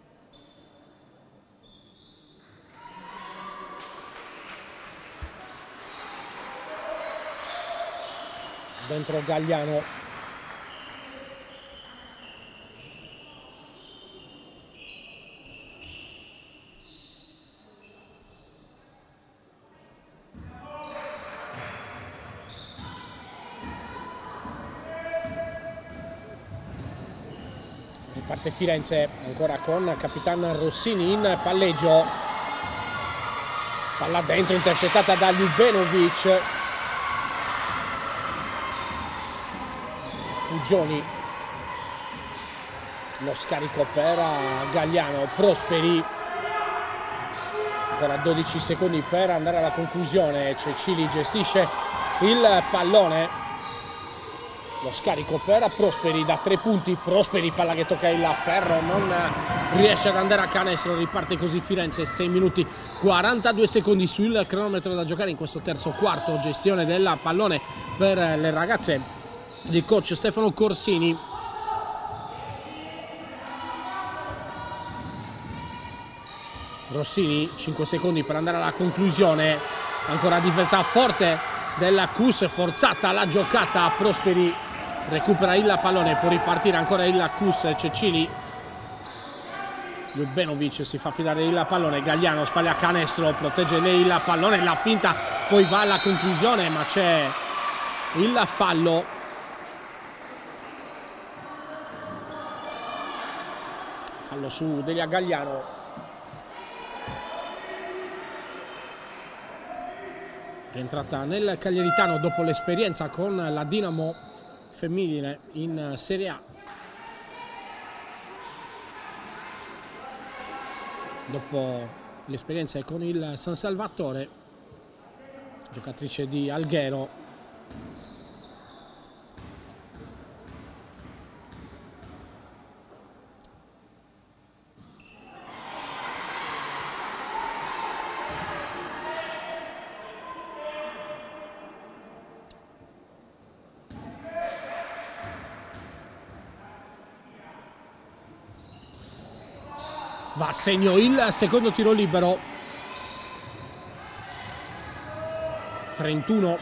Dentro Gagliano riparte Firenze ancora con Capitan Rossini in palleggio. Palla dentro intercettata da Ljubenovic. Pugioni lo scarico per Gagliano Prosperi. Ancora 12 secondi per andare alla conclusione. Cecili gestisce il pallone lo scarico per Prosperi da tre punti. Prosperi palla che tocca il ferro non riesce ad andare a canestro riparte così Firenze 6 minuti 42 secondi sul cronometro da giocare in questo terzo quarto. Gestione del pallone per le ragazze di coach Stefano Corsini. Rossini 5 secondi per andare alla conclusione. Ancora difesa forte della Cus forzata la giocata Prosperi recupera il pallone può ripartire ancora il Cus Cecili Ljubenovic si fa fidare il pallone Gagliano spaglia canestro protegge lei il pallone la finta poi va alla conclusione ma c'è il fallo. Fallo su Delia Gagliano rientrata nel Cagliaritano dopo l'esperienza con la Dinamo femminile in Serie A. Dopo l'esperienza con il San Salvatore, giocatrice di Alghero. Segno il secondo tiro libero. 31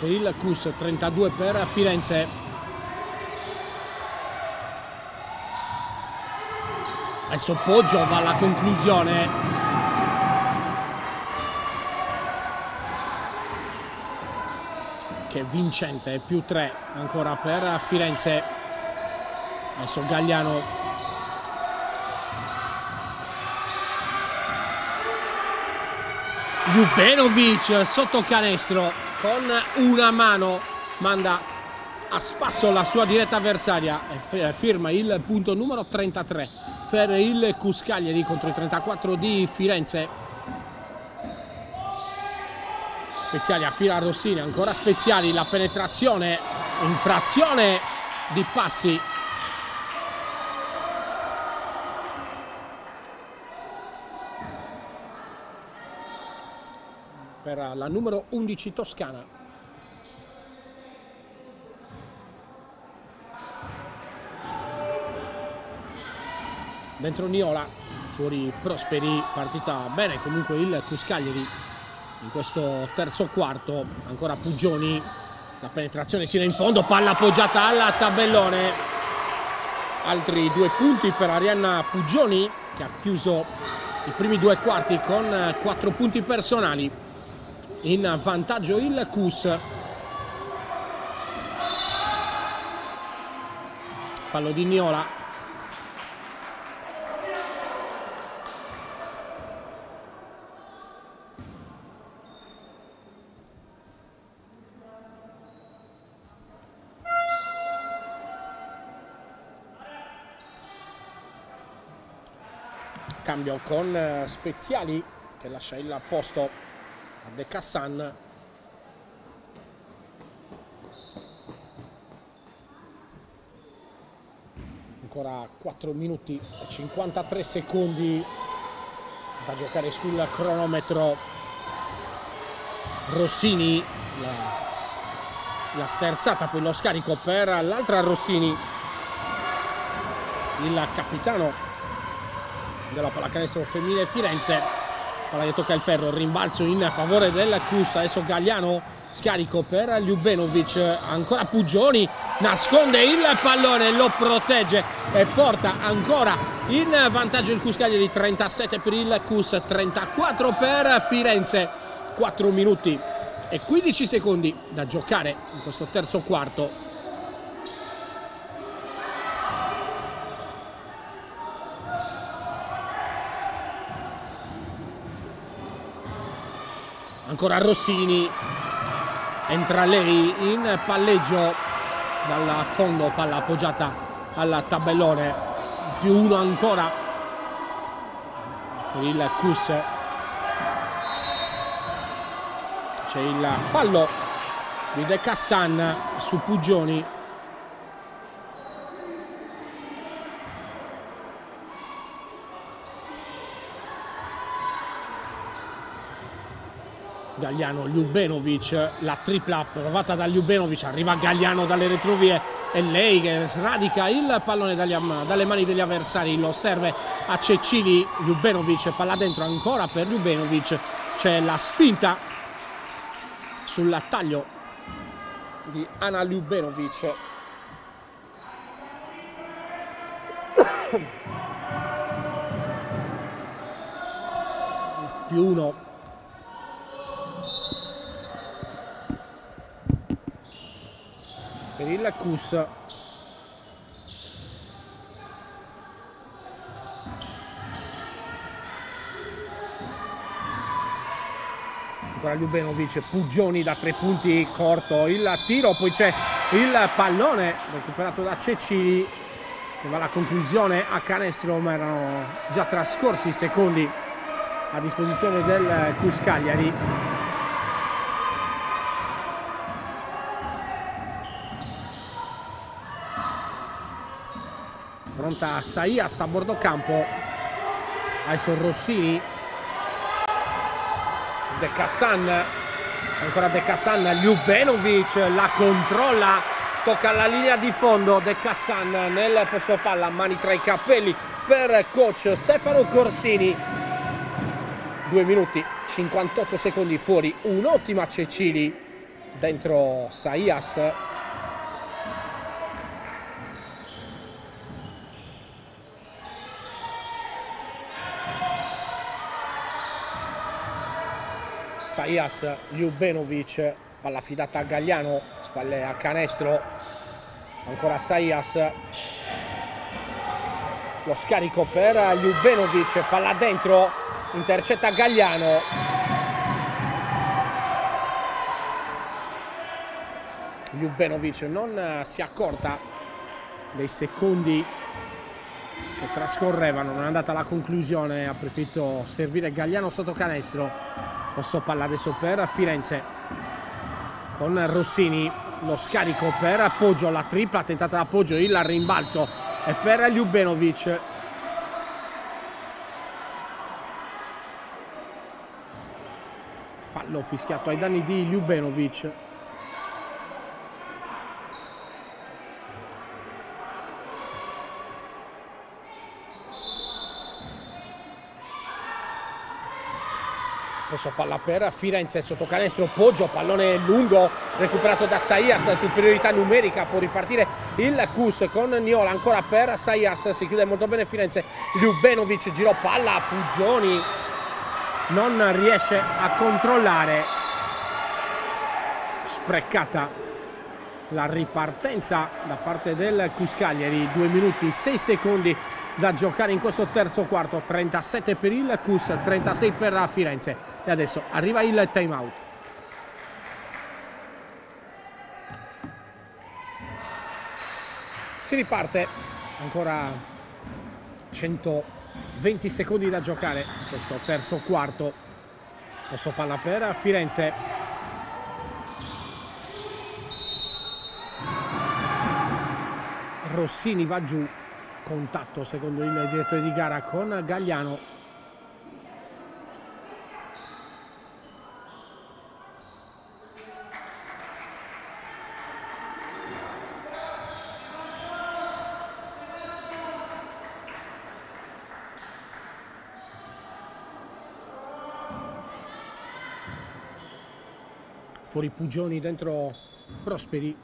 per il Cus 32 per Firenze. Adesso Poggio va alla conclusione. Che vincente più 3 ancora per Firenze. Adesso Gagliano Ljubenovic sotto canestro con una mano manda a spasso la sua diretta avversaria e firma il punto numero 33 per il Cuscaglieri contro i 34 di Firenze. Speziali a fila Rossini ancora Speziali la penetrazione infrazione di passi per la numero 11 Toscana. Dentro Niola, fuori Prosperi, partita bene. Comunque il Cuscaglieri in questo terzo quarto, ancora Pugioni, la penetrazione sino in fondo, palla appoggiata al tabellone, altri due punti per Arianna Pugioni che ha chiuso i primi due quarti con quattro punti personali in vantaggio il Cus. Fallo di Niola. Cambio con eh, Speziali che lascia il posto De Cassan. Ancora 4 minuti e 53 secondi da giocare sul cronometro. Rossini la, la sterzata poi lo scarico per l'altra Rossini. Il capitano della pallacanestro femminile Firenze palla che tocca il ferro rimbalzo in favore del Cus adesso Gagliano scarico per Ljubenovic ancora Pugioni nasconde il pallone lo protegge e porta ancora in vantaggio il Cus Cagliari 37 per il Cus 34 per Firenze 4 minuti e 15 secondi da giocare in questo terzo quarto ancora Rossini. Entra lei in palleggio dal fondo palla appoggiata al tabellone. Più uno ancora per il Cus. C'è il fallo di De Cassan su Puggioni Gagliano, Ljubenovic, la tripla provata da Ljubenovic, arriva Gagliano dalle retrovie e lei che sradica il pallone dalle mani degli avversari, lo serve a Cecili, Ljubenovic, palla dentro ancora per Ljubenovic, c'è la spinta sul taglio di Ana Ljubenovic. [coughs] più uno per il Cus ancora Ljubenovic Puggioni da tre punti corto il tiro poi c'è il pallone recuperato da Cecili che va alla conclusione a canestro ma erano già trascorsi i secondi a disposizione del Cus pronta Saias a bordo campo adesso Rossini. De Cassan ancora De Cassan Ljubenovic la controlla tocca la linea di fondo. De Cassan nel posto palla mani tra i capelli per coach Stefano Corsini. 2 minuti 58 secondi fuori un'ottima Cecili dentro Saias Saias Ljubenovic palla affidata a Gagliano spalle a canestro. Ancora Saias lo scarico per Ljubenovic palla dentro intercetta Gagliano Ljubenovic non si accorta dei secondi che trascorrevano non è andata alla conclusione ha preferito servire Gagliano sotto canestro Posso palla adesso per Firenze. Con Rossini lo scarico per appoggio la tripla tentata d'appoggio il rimbalzo e per Ljubenovic. Fallo fischiato ai danni di Ljubenovic Adesso palla per Firenze sotto canestro, Poggio, pallone lungo recuperato da Saias, superiorità numerica, può ripartire il Cus con Niola, ancora per Saias, si chiude molto bene Firenze, Ljubenovic girò palla, Puggioni non riesce a controllare, sprecata la ripartenza da parte del Cus Cagliari, 2 minuti 6 secondi da giocare in questo terzo quarto 37 per il Cus 36 per Firenze e adesso arriva il time out si riparte ancora 100 20 secondi da giocare questo terzo quarto. Posso palla per Firenze. Rossini va giù. Contatto secondo il direttore di gara con Gagliano fuori Pugioni dentro Prosperi.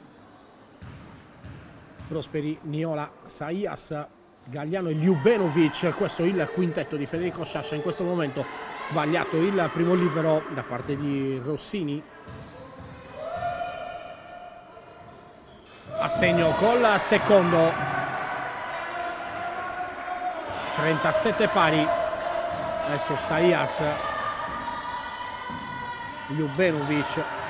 Prosperi, Niola, Saias Gagliano e Ljubenovic. Questo è il quintetto di Federico Sciascia in questo momento. Sbagliato il primo libero da parte di Rossini. Assegno col secondo. 37 pari. Adesso Saias Ljubenovic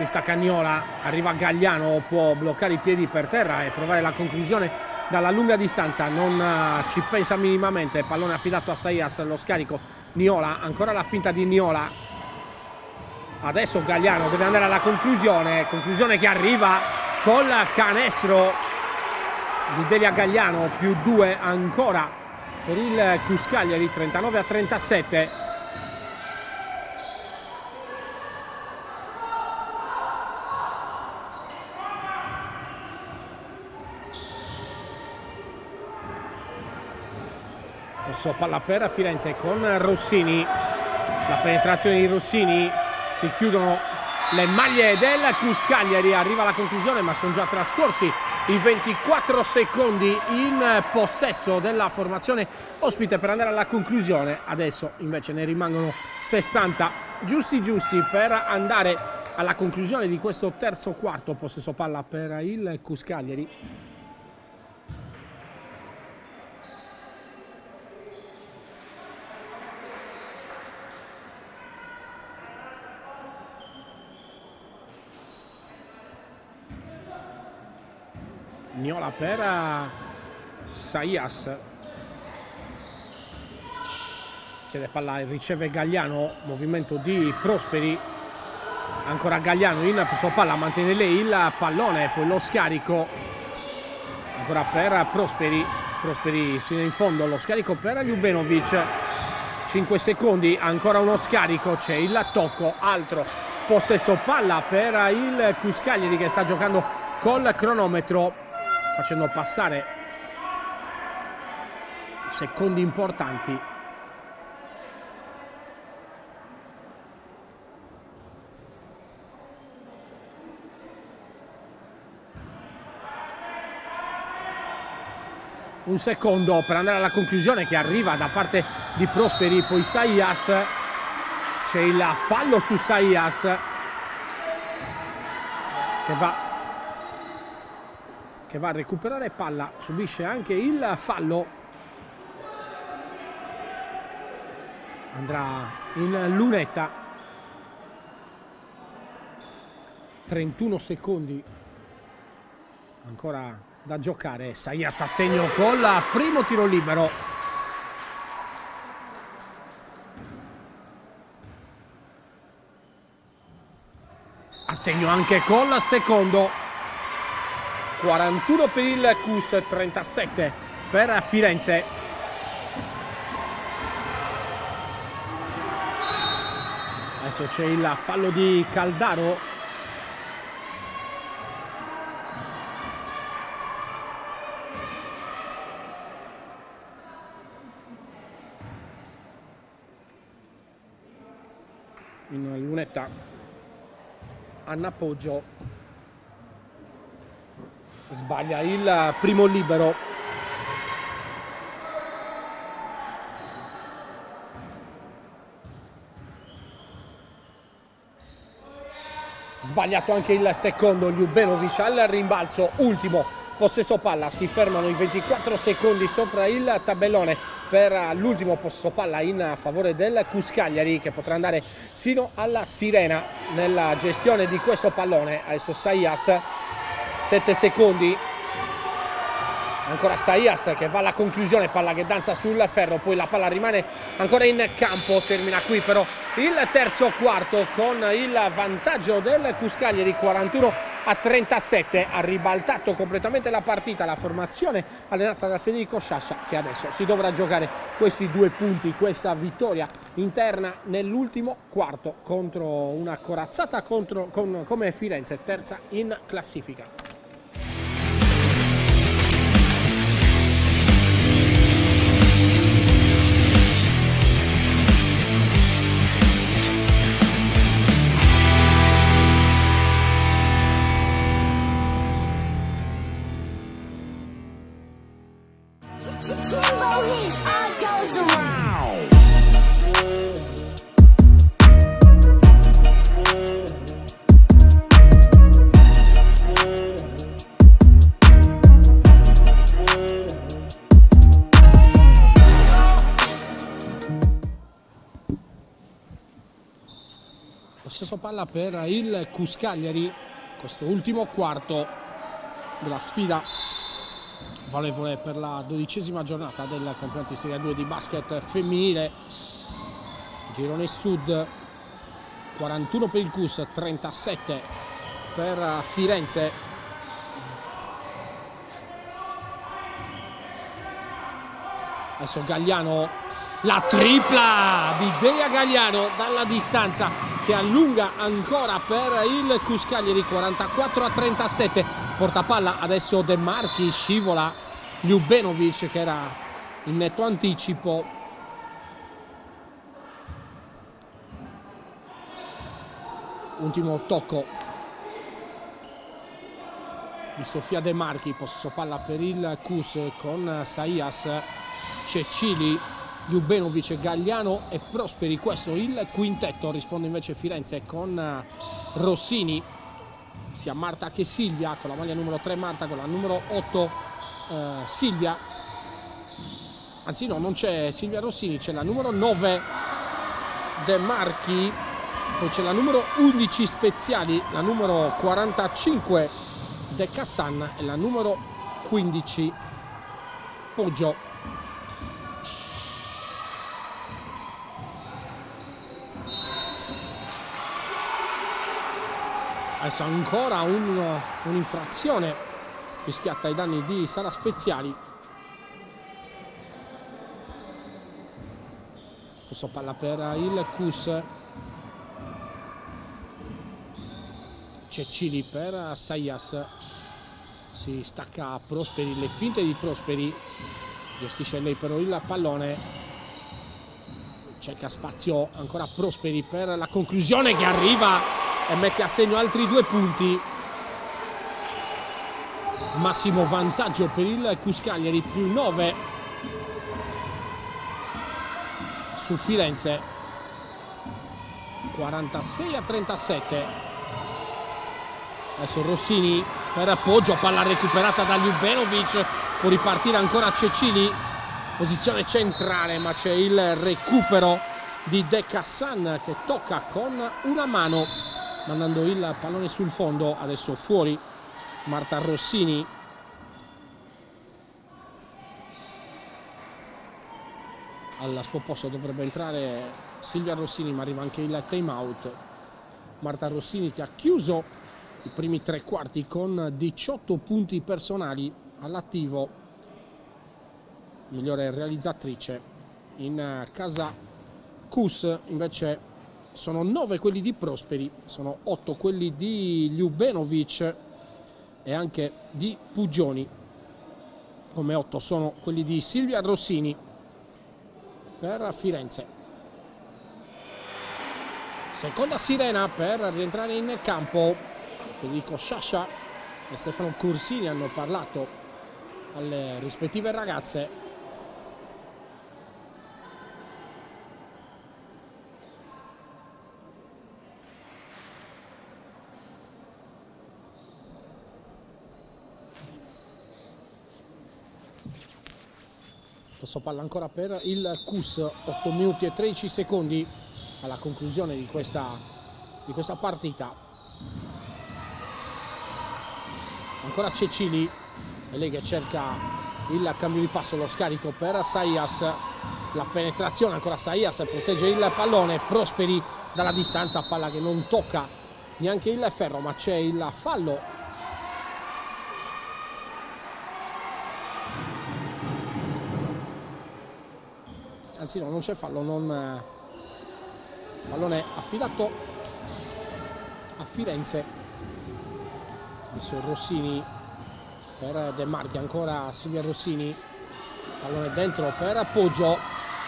si sta Cagnola, arriva Gagliano, può bloccare i piedi per terra e provare la conclusione dalla lunga distanza, non uh, ci pensa minimamente, pallone affidato a Saias, lo scarico. Niola, ancora la finta di Niola, adesso Gagliano deve andare alla conclusione, conclusione che arriva col canestro di Delia Gagliano, più due ancora per il Cuscagliari, 39 a 37. Rosso, palla per Firenze con Rossini. La penetrazione di Rossini, si chiudono le maglie del Cruz Cagliari, arriva alla conclusione ma sono già trascorsi i 24 secondi in possesso della formazione ospite per andare alla conclusione. Adesso invece ne rimangono 60 giusti giusti per andare alla conclusione di questo terzo quarto possesso palla per il Cuscagliari. Vignola per eh, Saias chiede palla riceve Gagliano movimento di Prosperi. Ancora Gagliano in sua palla mantiene lei il pallone poi lo scarico. Ancora per Prosperi. Prosperi sino in fondo lo scarico per Ljubenovic. 5 secondi ancora uno scarico c'è il tocco altro possesso palla per il Cuscaglieri che sta giocando col cronometro facendo passare secondi importanti. Un secondo per andare alla conclusione che arriva da parte di Prosperi poi Saias. C'è il fallo su Saias che va che va a recuperare palla, subisce anche il fallo. Andrà in lunetta. 31 secondi ancora da giocare. Saias a segno col primo tiro libero. A segno anche col secondo. 41 per il Cus, 37 per Firenze. Adesso c'è il fallo di Caldaro. In lunetta Anna Poggio sbaglia il primo libero. Sbagliato anche il secondo Ljubenovic al rimbalzo ultimo. Possesso palla si fermano i 24 secondi sopra il tabellone. Per l'ultimo possesso palla in favore del Cuscagliari che potrà andare sino alla sirena. Nella gestione di questo pallone adesso Saias 7 secondi ancora Saias che va alla conclusione, palla che danza sul ferro, poi la palla rimane ancora in campo, termina qui però il terzo quarto con il vantaggio del Cuscaglieri 41 a 37, ha ribaltato completamente la partita, la formazione allenata da Federico Sciascia che adesso si dovrà giocare questi due punti, questa vittoria interna nell'ultimo quarto contro una corazzata contro, con, come Firenze, terza in classifica. Possesso palla per il Cuscagliari, questo ultimo quarto della sfida valevole per la dodicesima giornata del campionato di Serie 2 di basket femminile. Girone Sud 41 per il CUS, 37 per Firenze. Adesso Gagliano, la tripla di Dea Gagliano dalla distanza che allunga ancora per il Cuscaglieri 44 a 37 porta palla adesso De Marchi scivola Ljubenovic che era in netto anticipo. Ultimo tocco di Sofia De Marchi. Possesso palla per il Cus con Saias Cecili Ljubenovic, Gagliano e Prosperi questo il quintetto risponde invece Firenze con Rossini sia Marta che Silvia, con la maglia numero 3 Marta, con la numero 8 eh, Silvia. Anzi no, non c'è Silvia Rossini, c'è la numero 9 De Marchi, poi c'è la numero 11 Speziali, la numero 45 De Cassan e la numero 15 Poggio. Adesso ancora un'infrazione un fischiata ai danni di Sara Speziali. Questo palla per il Cus. Cecili per Sayas si stacca Prosperi le finte di Prosperi. Gestisce lei però il pallone. Cerca spazio ancora Prosperi per la conclusione che arriva e mette a segno altri due punti. Massimo vantaggio per il Cuscagliari più 9 su Firenze. 46 a 37 adesso Rossini per appoggio palla recuperata da Ljubenovic può ripartire ancora Cecili posizione centrale ma c'è il recupero di De Cassan che tocca con una mano mandando il pallone sul fondo adesso fuori Marta Rossini. Al suo posto dovrebbe entrare Silvia Rossini ma arriva anche il time out. Marta Rossini che ha chiuso i primi tre quarti con 18 punti personali all'attivo. Migliore realizzatrice in casa. Cus invece sono 9 quelli di Prosperi, sono 8 quelli di Ljubenovic e anche di Pugioni, come 8 sono quelli di Silvia Rossini per Firenze. Seconda sirena per rientrare in campo, Federico Sciascia e Stefano Corsini hanno parlato alle rispettive ragazze Passo palla ancora per il Cus, 8 minuti e 13 secondi alla conclusione di questa, di questa partita. Ancora Cecili, lei che cerca il cambio di passo, lo scarico per Saias, la penetrazione ancora Saias protegge il pallone, Prosperi dalla distanza, palla che non tocca neanche il ferro ma c'è il fallo anzi no non c'è fallo non pallone affidato a Firenze. Adesso Rossini per De Marchi ancora Silvia Rossini. Pallone dentro per appoggio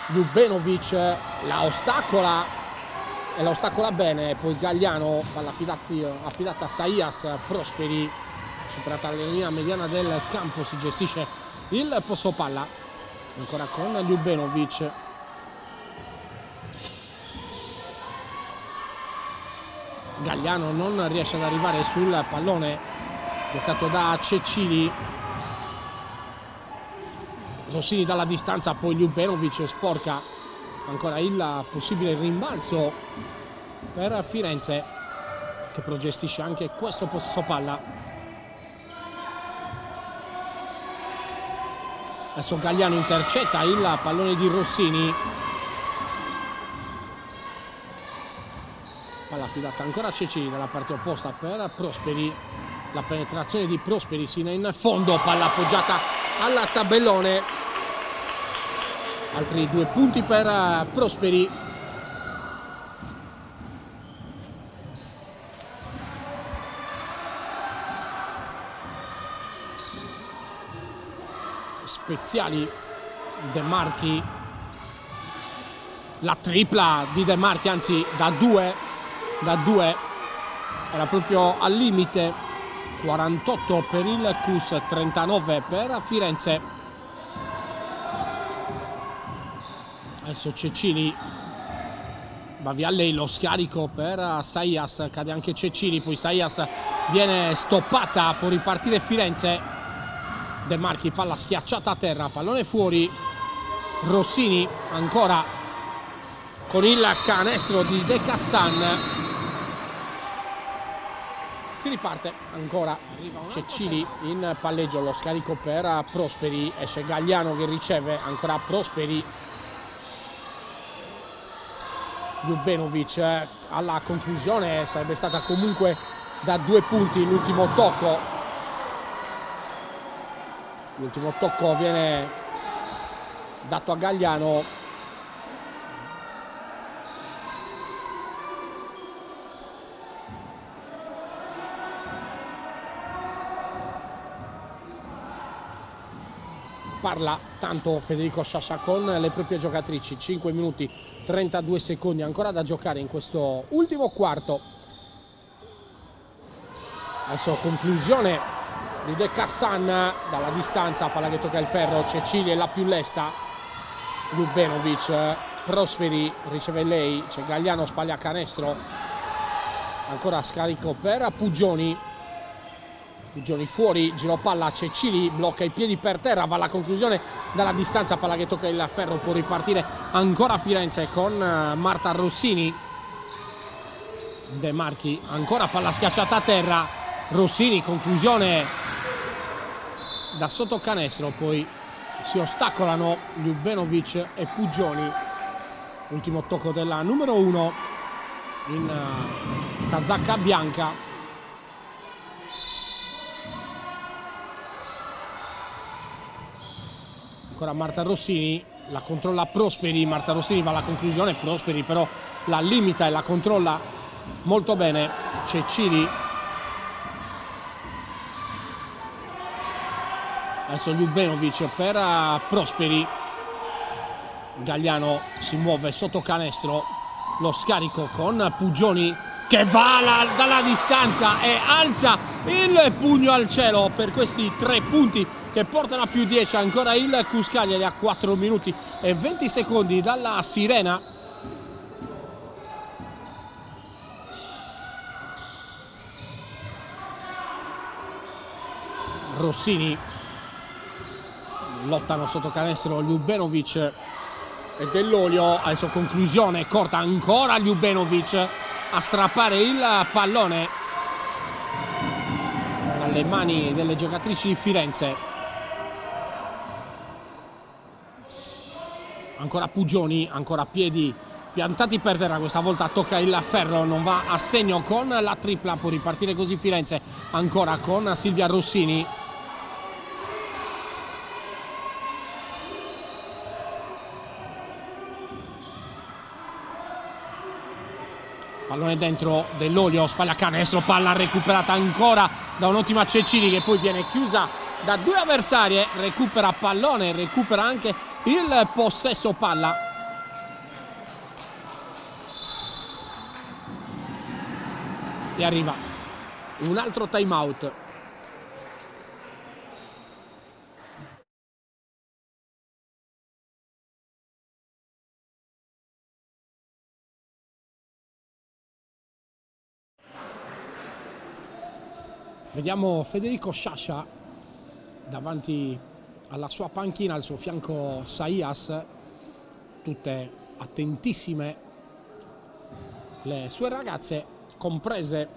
Ljubenovic la ostacola e la ostacola bene. Poi Gagliano palla affidata a Saias Prosperi. Superata la linea mediana del campo si gestisce il posto palla ancora con Ljubenovic. Gagliano non riesce ad arrivare sul pallone giocato da Cecili. Rossini dalla distanza poi Ljubenovic sporca ancora il possibile rimbalzo per Firenze che però gestisce anche questo possesso palla adesso Gagliano intercetta il pallone di Rossini palla affidata ancora a Cecili dalla parte opposta per Prosperi la penetrazione di Prosperi sino in fondo, palla appoggiata alla tabellone. Altri due punti per Prosperi. Speziali De Marchi. La tripla di De Marchi, anzi da due, da due era proprio al limite 48 per il CUS, 39 per Firenze. Adesso Cecili va via lei lo scarico per Saias, cade anche Cecili, poi Saias viene stoppata, può ripartire Firenze. De Marchi, palla schiacciata a terra, pallone fuori. Rossini ancora con il canestro di De Cassan. Si riparte ancora Cecili in palleggio lo scarico per Prosperi esce Gagliano che riceve ancora Prosperi. Ljubenovic eh, alla conclusione sarebbe stata comunque da due punti l'ultimo tocco l'ultimo tocco viene dato a Gagliano. Parla tanto Federico Sciascia con le proprie giocatrici. 5 minuti 32 secondi ancora da giocare in questo ultimo quarto. Adesso conclusione di De Cassan dalla distanza palla che tocca il ferro Cecilia è la più lesta. Ljubenovic Prosperi riceve lei c'è Gagliano spaglia canestro. Ancora scarico per Puggioni Gioni fuori, giro palla, Cecili blocca i piedi per terra, va alla conclusione dalla distanza, palla che tocca il ferro, può ripartire ancora Firenze con eh, Marta Rossini. De Marchi, ancora palla schiacciata a terra, Rossini, conclusione da sotto canestro, poi si ostacolano Ljubenovic e Puggioni. Ultimo tocco della numero uno in eh, casacca bianca. ancora Marta Rossini la controlla Prosperi Marta Rossini va alla conclusione Prosperi però la limita e la controlla molto bene Cecili adesso Ljubenovic per eh, Prosperi. Gagliano si muove sotto canestro. Lo scarico con Pugioni che va alla, dalla distanza e alza il pugno al cielo per questi tre punti che portano a più 10 ancora. Il Cuscagliari a 4 minuti e 20 secondi dalla sirena. Rossini lottano sotto canestro Ljubenovic e Dell'Olio. Adesso conclusione corta ancora Ljubenovic a strappare il pallone. Dalle mani delle giocatrici di Firenze. Ancora Pugioni, ancora piedi piantati per terra, questa volta tocca il ferro, non va a segno con la tripla, può ripartire così Firenze, ancora con Silvia Rossini. Pallone dentro dell'olio, spalla canestro, palla recuperata ancora da un'ottima Cecini che poi viene chiusa da due avversarie, recupera pallone, recupera anche il possesso palla. E arriva un altro time out Vediamo Federico Sciascia davanti alla sua panchina, al suo fianco Saias, tutte attentissime le sue ragazze comprese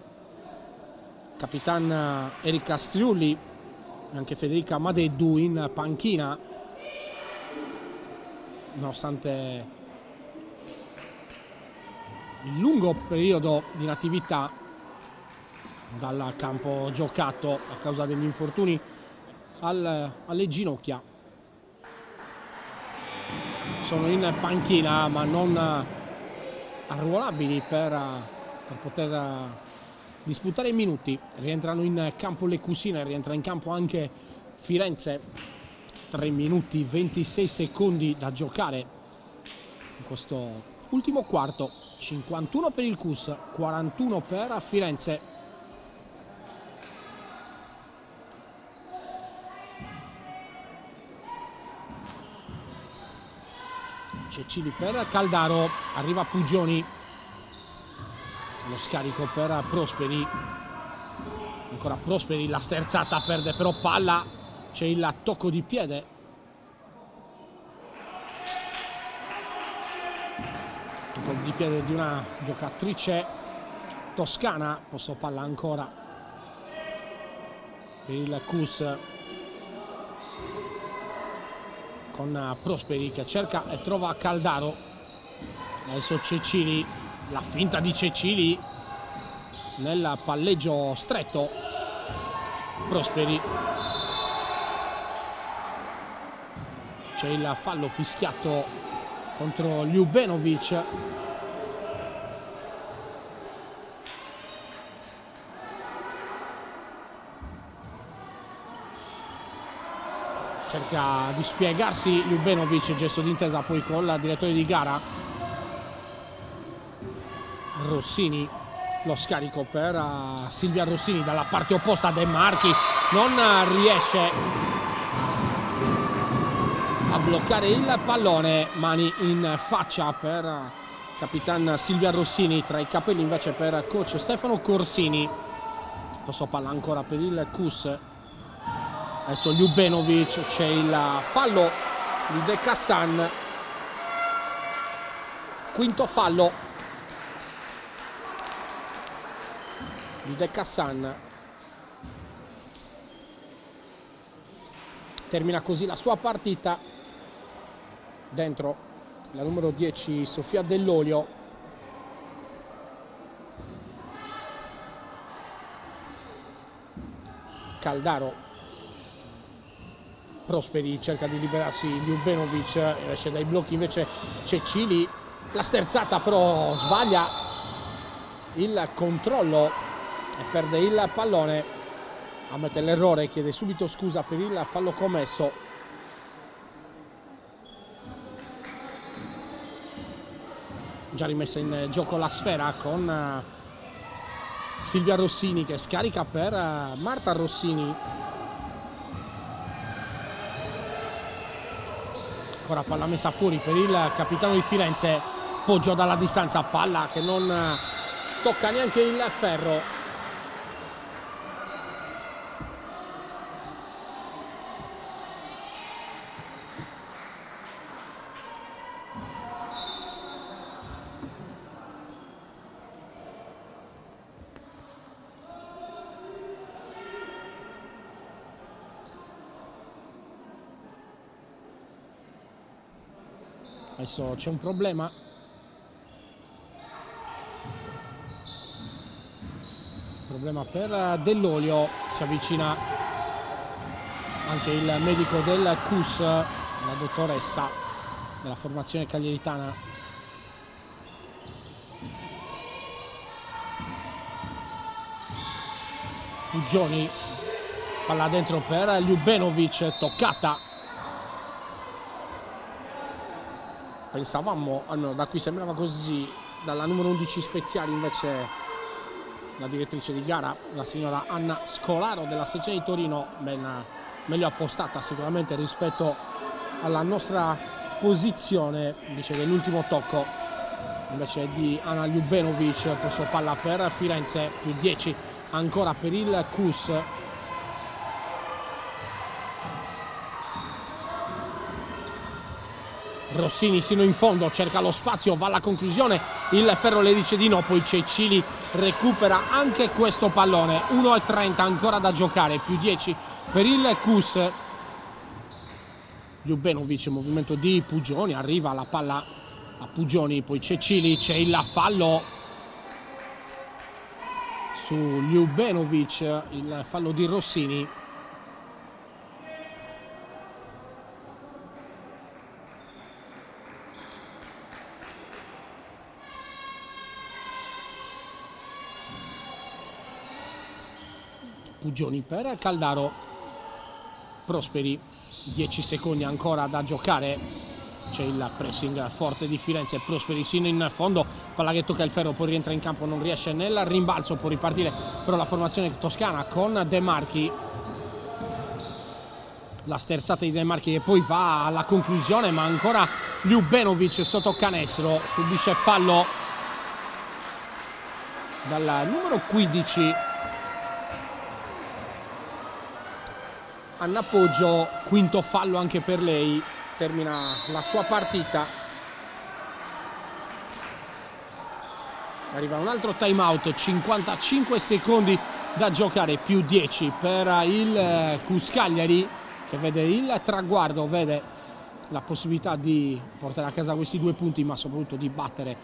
capitan Erika Striulli e anche Federica Madeddu in panchina. Nonostante il lungo periodo di inattività dal campo giocato a causa degli infortuni al, alle ginocchia sono in panchina ma non arruolabili per per poter disputare i minuti. Rientrano in campo le Cusine, rientra in campo anche Firenze. 3 minuti 26 secondi da giocare in questo ultimo quarto. 51 per il Cus, 41 per Firenze. Cecili per Caldaro, arriva Pugioni, lo scarico per Prosperi. Ancora Prosperi la sterzata perde però palla. C'è il tocco di piede. Tocco di piede di una giocatrice toscana. Posso palla ancora. Per il Cus con Prosperi che cerca e trova Caldaro. Adesso Cecili la finta di Cecili nel palleggio stretto. Prosperi. C'è il fallo fischiato contro Ljubenovic cerca di spiegarsi. Ljubenovic gesto d'intesa poi con il direttore di gara Rossini. Lo scarico per uh, Silvia Rossini dalla parte opposta De Marchi. Non riesce a bloccare il pallone. Mani in faccia per uh, capitan Silvia Rossini. Tra i capelli invece per coach Stefano Corsini. Posso palla ancora per il Cus adesso Ljubenovic c'è il fallo di De Cassan. Quinto fallo di De Cassan. Termina così la sua partita dentro la numero 10 Sofia Dell'Olio. Caldaro Prosperi cerca di liberarsi Ljubenovic esce dai blocchi invece Cecili la sterzata però sbaglia il controllo e perde il pallone. Ammette l'errore chiede subito scusa per il fallo commesso. Già rimessa in gioco la sfera con eh, Silvia Rossini che scarica per eh, Marta Rossini ancora palla messa fuori per il capitano di Firenze Poggio dalla distanza palla che non tocca neanche il ferro adesso c'è un problema. Problema per Dell'Olio si avvicina anche il medico del CUS la dottoressa della formazione caglieritana Pugioni palla dentro per Ljubenovic toccata pensavamo almeno da qui sembrava così dalla numero 11 Speziali invece la direttrice di gara la signora Anna Scolaro della sezione di Torino ben, meglio appostata sicuramente rispetto alla nostra posizione dice che l'ultimo tocco invece di Anna Ljubenovic posto palla per Firenze più 10 ancora per il CUS Rossini sino in fondo cerca lo spazio va alla conclusione il Ferro le dice di no poi Cecili recupera anche questo pallone 1.30 ancora da giocare più 10 per il CUS. Ljubenovic movimento di Pugioni arriva la palla a Pugioni poi Cecili c'è il fallo su Ljubenovic il fallo di Rossini Pugioni per Caldaro. Prosperi 10 secondi ancora da giocare. C'è il pressing forte di Firenze Prosperi sino in fondo. Palla che tocca il ferro poi rientra in campo non riesce nel rimbalzo può ripartire però la formazione toscana con De Marchi. La sterzata di De Marchi che poi va alla conclusione ma ancora Ljubenovic sotto canestro subisce fallo dal numero 15 Anna Poggio, quinto fallo anche per lei, termina la sua partita. Arriva un altro time out, 55 secondi da giocare, più 10 per il eh, Cuscagliari che vede il traguardo, vede la possibilità di portare a casa questi due punti ma soprattutto di battere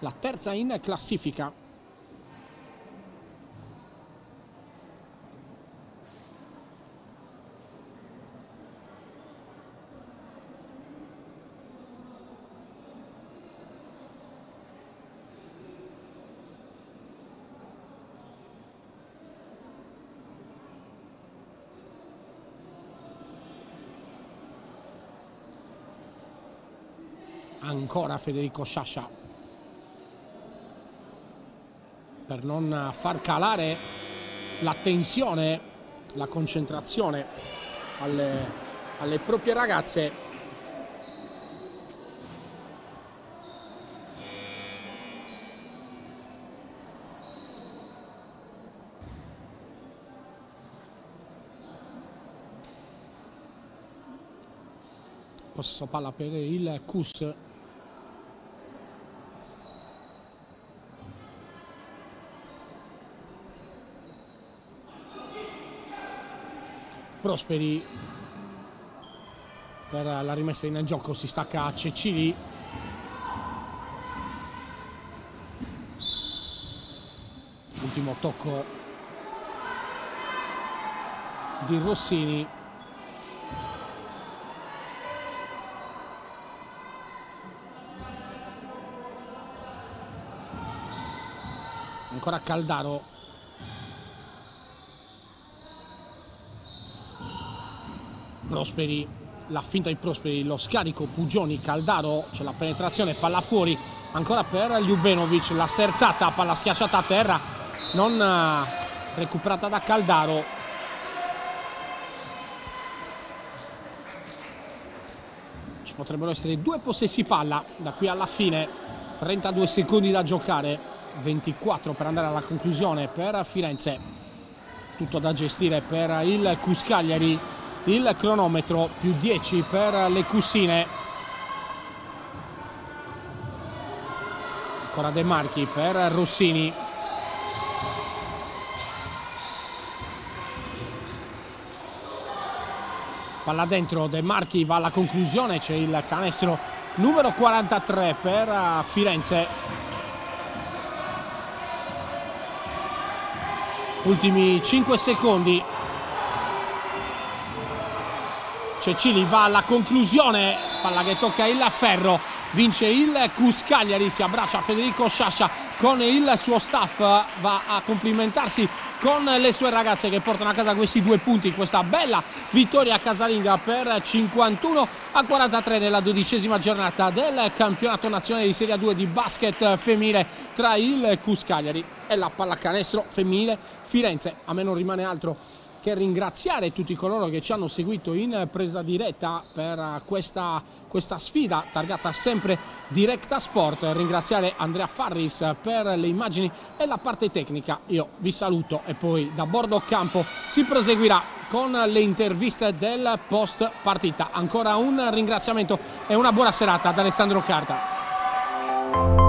la terza in classifica ancora Federico Sciascia. Per non far calare la tensione, la concentrazione alle, alle proprie ragazze. Possesso palla per il Cus Prosperi. Per la rimessa in gioco si stacca a Cecili ultimo tocco di Rossini. Ancora Caldaro Prosperi, la finta di Prosperi, lo scarico Pugioni, Caldaro, c'è la penetrazione, palla fuori, ancora per Ljubenovic, la sterzata, palla schiacciata a terra, non eh, recuperata da Caldaro. Ci potrebbero essere due possessi palla da qui alla fine, 32 secondi da giocare, 24 per andare alla conclusione per Firenze. Tutto da gestire per il Cuscagliari il cronometro più 10 per le cussine ancora De Marchi per Rossini palla dentro De Marchi va alla conclusione c'è il canestro numero 43 per eh, Firenze. Ultimi 5 secondi. Cecili va alla conclusione, palla che tocca il ferro, vince il Cus Cagliari, si abbraccia Federico Sciascia con il suo staff, va a complimentarsi con le sue ragazze che portano a casa questi due punti, questa bella vittoria casalinga per 51 a 43 nella dodicesima giornata del campionato nazionale di Serie 2 di basket femminile tra il Cus Cagliari e la pallacanestro femminile Firenze. A me non rimane altro che ringraziare tutti coloro che ci hanno seguito in presa diretta per questa, questa sfida targata sempre Directa Sport, ringraziare Andrea Farris per le immagini e la parte tecnica. Io vi saluto e poi da bordo campo si proseguirà con le interviste del post partita. Ancora un ringraziamento e una buona serata ad Alessandro Carta.